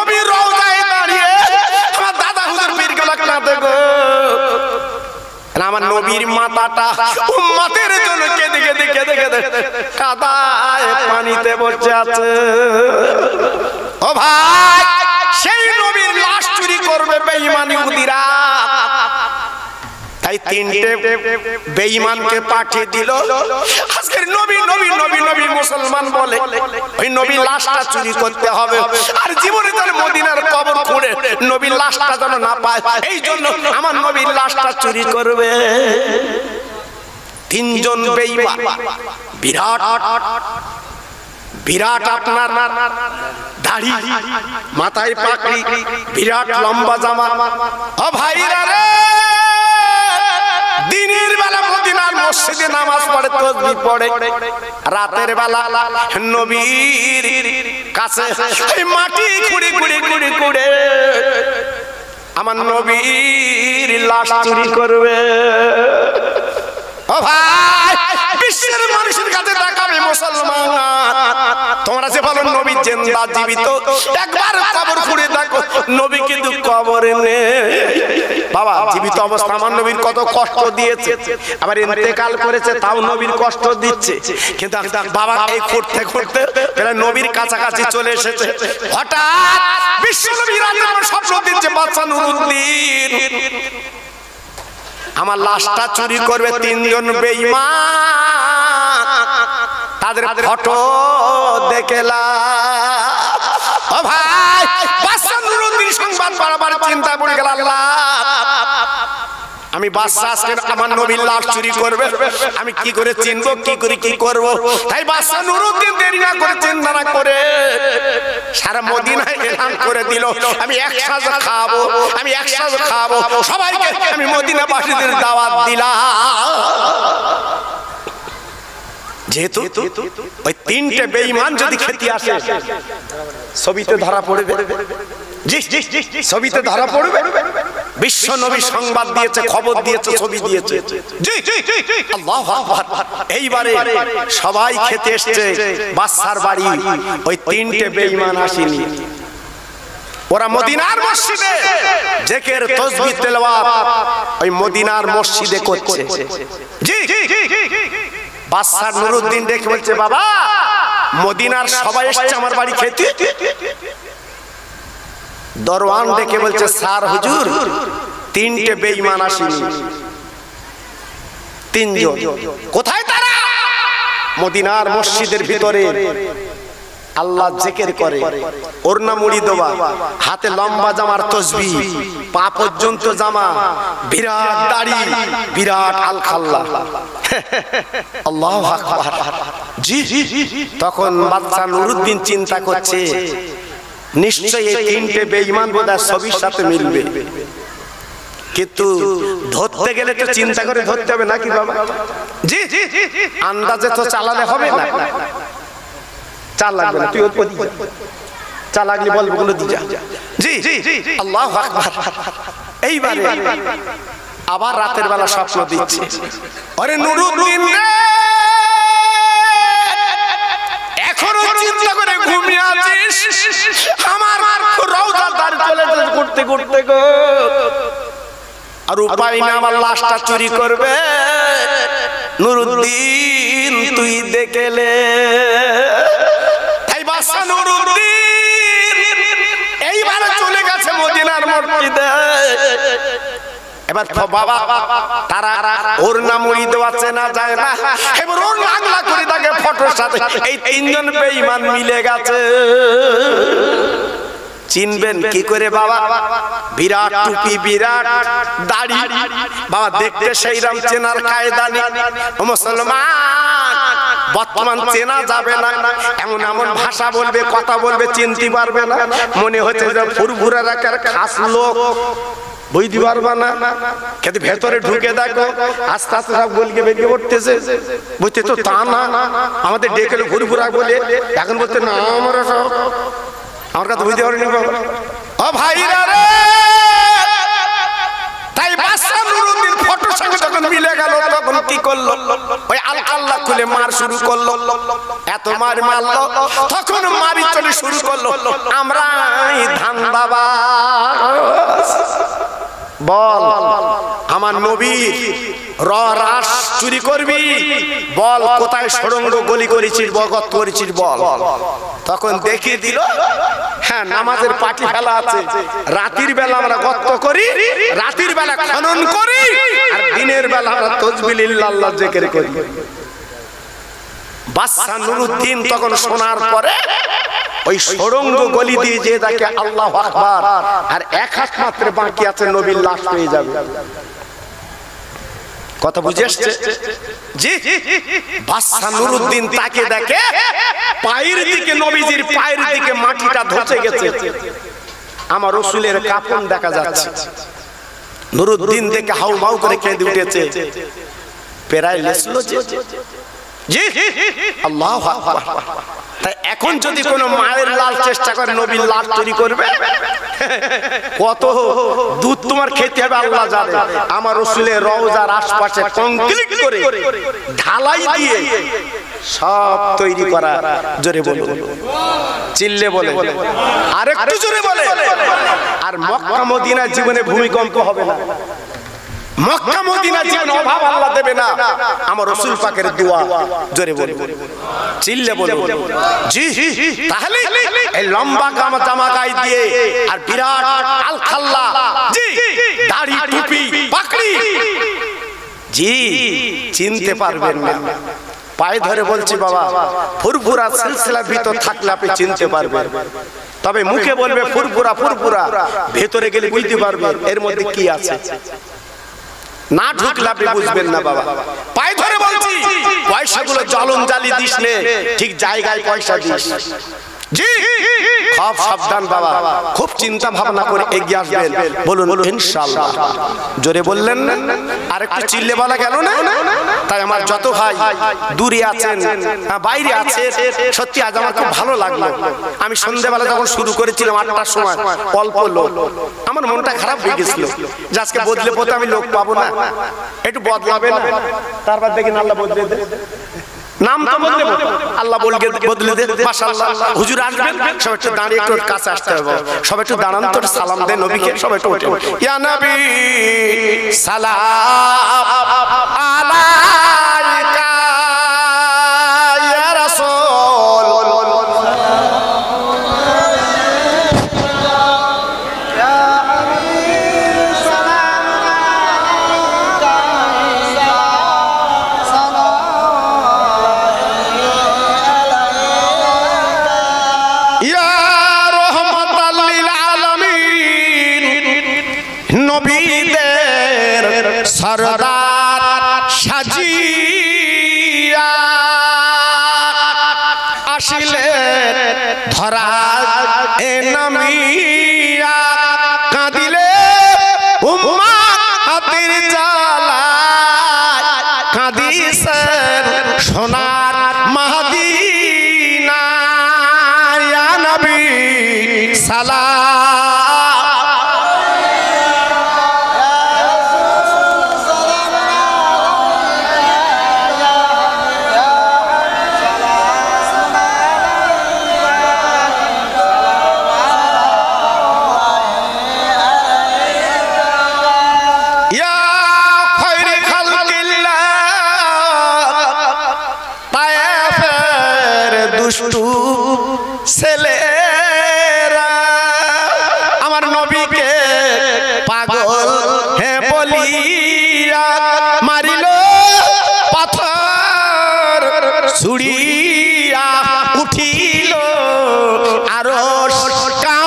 নবীর মাথাটা উম্মতের জন্য কেঁদে কেঁদে কেঁদে কেঁদে কাদায় পানিতে বসে আছে। ও ভাই, সেই নবীর লাশ চুরি করবে বেঈমানি উদিরা তাই তিনটে বেঈমানকে পাঠিয়ে দিল। আজকের নবী নবী নবী নবী মুসলমান বলে, ওই নবী লাশটা চুরি করতে হবে। আর জীবনে তার মদিনার কবর খুঁড়ে নবীর লাশটা যেন না পায়। এই জন্য আমার নবীর লাশটা চুরি করবে। তিনজন বেঈমান। বিরাট বিরাট আপনার দাড়ি, মাথায় পাকড়ি বিরাট লম্বা জামা। ও ভাইরা রে! দিনের বেলা মদিনার মসজিদে নামাজ পড়ে, তসবি পড়ে। রাতের বেলা নবীর কাছে মাটি কুড়ি কুড়ি কুড়ি কুড়ে আমার নবীর লাশ চুরি করবে। ও ভাই! বিশ্বের মানুষের কাছে তাকাবে মুসলমান। তোমরা যে বলো নবী জেন্দা জীবিত, একবার কবর খুঁড়ে দেখো, নবী কিন্তু কবরে নেই। বাবা, জীবিত অবস্থা আমার নবীর কত কষ্ট দিয়েছে। আবার ইন্তেকাল করেছে, তাও নবীর কষ্ট দিচ্ছে। কিন্তু বাবা, এই করতে করতে এরা নবীর কাছাকাছি চলে এসেছে। হঠাৎ বিশ্ব নবী রাতের স্বপ্ন দিচ্ছে বাচ্চা নুরুদ্দিন। আমার লাশটা চুরি করবে তিনজন বেঈমান। তাদের ফটো দেখেলা ও ভাই বাদশা নুরুদ্দিন সংবাদ বারবার চিন্তা পড়ে গেল আল্লাহ। আমি বাদশা আজকে আমার নবীর লাশ চুরি করবে। আমি কি করে চিনবো কি করে কি করব? তাই বাদশা নুরুদ্দিন দেরি না করে চিন্তা না করে। সারা মদিনায় করে দিল। আমি এক সাজ খাব, আমি এক সাজ খাব। সবাইকে আমি মদিনা বাসীদের দাওয়াত দিলাম। যেহেতু ওই তিনটে বেঈমান যদি খেতে আসে, ছবিতে ধরা পড়বে। ছবিতে ধরা পড়বে। বিশ্ব নবী সংবাদ দিয়েছে খবর দিয়েছে ছবি দিয়েছে। এইবারে সবাই খেতে এসছে বাচ্চার বাড়ি। ওই তিনটে বেঈমান আসেনি। ওরা মদিনার মসজিদে। জেকের তসবিহ তেলাওয়াত। ওই মদিনার মসজিদে করছে। জি বাদশাহ নুরুদ্দিন ডেকে বলছে বাবা মদিনার সবাই এসছে আমার বাড়ি খেতে। দরওয়ান ডেকে বলছে স্যার হুজুর তিনটে বেঈমান আসেনি। তিনজন। কোথায় তারা? মদিনার মসজিদের ভিতরে আল্লাহ জেকের করে। ওরনা মুড়ি দেওয়া। হাতে লম্বা জামার তসবি। পা পর্যন্ত জামা। বিরাট দাড়ি। বিরাট আল খাল্লা আল্লাহ জি। তখন বাচ্চা নুরুদ্দিন চিন্তা করছে। নিশ্চয়ই এই তিনটে বেঈমান বোধহয় ছবির সাথে মিলবে। কিন্তু ধরতে গেলে তো চিন্তা করে ধরতে হবে নাকি বাবা? জি জি আন্দাজে তো চালালে হবে না। চাল লাগবে না, তুই। চা লাগলে বলব কোনো দি যা। জি আল্লাহ এইবারে আবার রাতের বেলা স্বপ্ন দিচ্ছে। আরে নুরুদ্দিন রে! ঘুমিয়ে আছিস? আমার রওজা দাঁড় চলে করতে করতে গো। আর উপায় না আমার লাশটা চুরি করবে। নুরুদ্দিন তুই দেখেলে। এইবারে চলে গেছে মদিনার মসজিদে। এবার বাবা, তারা ওর নাম উড়ি দেওয়া চেনা যায় না। এবার ওর লাগলা করে তাকে ফটোর সাথে। এই তিনজন বেঈমান মিলে গেছে। চিনবেন কি করে বাবা? বিরাট টুপি, বিরাট দাড়ি। বাবা, দেখতে সেই রাম চেনার কায়দা নেই মুসলমান, বর্তমান চেনা যাবে না। এমন এমন ভাষা বলবে, কথা বলবে, চিনতে পারবে না। মনে হচ্ছে যে ফুরফুরা রাখার খাস লোক। বুঝতে পারবা না কিন্তু ভেতরে ঢুকে দেখো, আস্তে আস্তে সব গলিকে বেরিয়ে পড়তেছে। বুঝতে তো তা না, আমাদের ডেকেলে ঘুরে ঘুরা বলে। এখন বলতে না, আমরা সব আমার কাছে বুঝতে পারিনি। ও ভাইরা রে! তাই সঙ্গে যখন মিলে গেল, তখন কি করল? ওই আল্লাহ খুলে মার শুরু করল। এত মার মারলো, তখন মারি চলে শুরু করল। আমরা ধান্দাবা বল। আমার নবীর র রাস চুরি করবি? বল কোথায় সরঙ্গ গলি করেছিস বগত করেছিস বল। তখন দেখিয়ে দিল হ্যাঁ নামাজের পাটি ফেলা আছে। রাতের বেলা আমরা গর্ত করি রাতের বেলা খনন করি আর দিনের বেলা আমরা তজবিল আল্লাহ জেকের করি। নুরুদ্দিন শোনার পরে ওই যে দেখে আল্লাহ আর এক মাত্র আছে লাশ কথা নুরুদ্দিন তাকে দেখে পায়ের দিকে নবীজির পায়ের দিকে মাটিটা ধসে গেছে। আমার রসুলের কাপন দেখা যাচ্ছে। নুরুদ্দিন দেখে হাউ করে কেঁদে উঠেছে। লেসলো যে। জি? আল্লাহ তাই এখন যদি কোনো মায়ের লাল চেষ্টা করে নবীর লাল তৈরি করবে কত দুধ তোমার খেতে হবে আল্লাহ জানে। আমার রসুলের রওজার আশপাশে কংক্রিট করে ঢালাই দিয়ে সব তৈরি করা। জোরে বলে চিল্লে বলে আর একটু জোরে বলে আর মক্কা মদিনা জীবনে ভূমিকম্প হবে না। মক্কা মদিনা জীবন অভাব আল্লাহ দেবে না। আমার রসুল পাকের দোয়া। জোরে বলে চিল্লে বলে জি তাহলে এই লম্বা কামা জামা গায়ে দিয়ে আর বিরাট আল খাল্লা জি দাড়ি টুপি পাকড়ি জি চিনতে পারবেন না। পায়ে ধরে বলছি বাবা ফুরফুরা সিলসিলার ভিতর থাকলে আপনি চিনতে পারবেন। তবে মুখে বলবে ফুরফুরা ফুরফুরা। ভেতরে গেলে বুঝতে পারবেন এর মধ্যে কি আছে? না ঢুকলে আপনি বুঝবেন না বাবা। পায়ে ধরে বলছি। পয়সাগুলো জ্বলন জালি দিস নে। ঠিক জায়গায় পয়সা দিস। জি। খুব সাবধান বাবা। খুব চিন্তা ভাবনা করে এগিয়ে আসবেন। বলুন ইনশাআল্লাহ। জোরে বললেন আর একটু চিল্লে বলা গেল না? তাই আমার যত ভাই দূরে আছেন বাইরে আছে সত্যি আজ আমার খুব ভালো লাগল। আমি সন্ধ্যেবেলা যখন শুরু করেছিলাম আটটার সময় অল্প লোক। আমার মনটা খারাপ হয়ে গেছিল যে আজকে বদলে পথে আমি লোক পাবো না। একটু বদলাবে না তারপর দেখেন আল্লাহ বদলে দে নাম তো বদলে আল্লাহ বলকে বদলে দে। মাশাআল্লাহ। হুজুর আসবেন সবাই একটু দাঁড়িয়ে একটু কাছে আসতে হবে। সবাই একটু দাঁড়ান তো সালাম দেন নবীকে সবাই একটু ওঠে ইয়া নবী সালাম আলাইকা বলিয়া মারিল পাথর সুড়িয়া উঠিল আরও কাঁপিয়া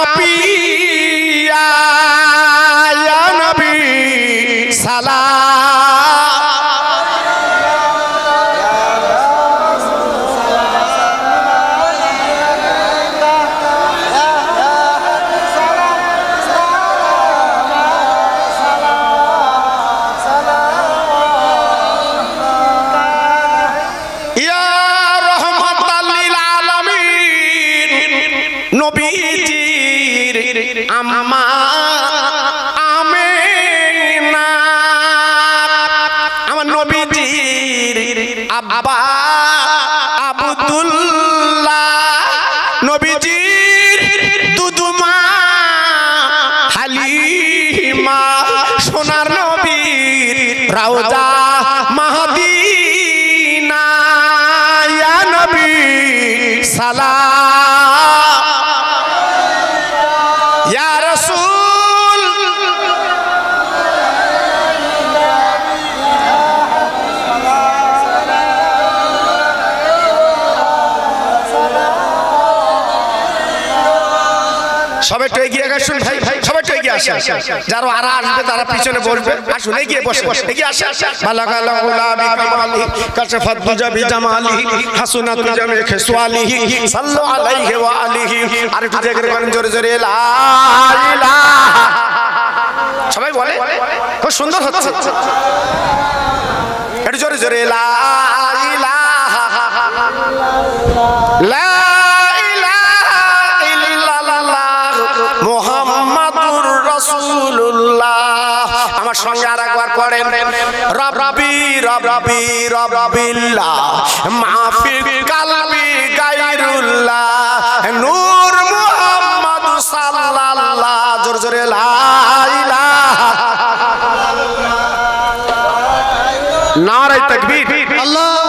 যারা আর আসবে, তারা পিছনে বসবে। বসে আসে বালাগা লাউলা বিকামালি কাশফাত বুজা বিজামালি হাসুনাত জামে খেসওয়ালিহি সাল্লু আলাইহি। ওয়া আলিহি আর একটু জোরে জোরে, লা ইলাহা। সবাই বলে? খুব সুন্দর হচ্ছে। একটু জোরে জোরে, লা ইলাহা। লা সঙ্গে আর একবার পড়েন রব্বি রব্বি, রব্বিল্লাহ মাফি কালবি গায়রুল্লাহ, নূর মুহাম্মদ সাল্লাল্লাহ, জোরে জোরে, লা ইলাহা নারে তাকবীর। আল্লাহ।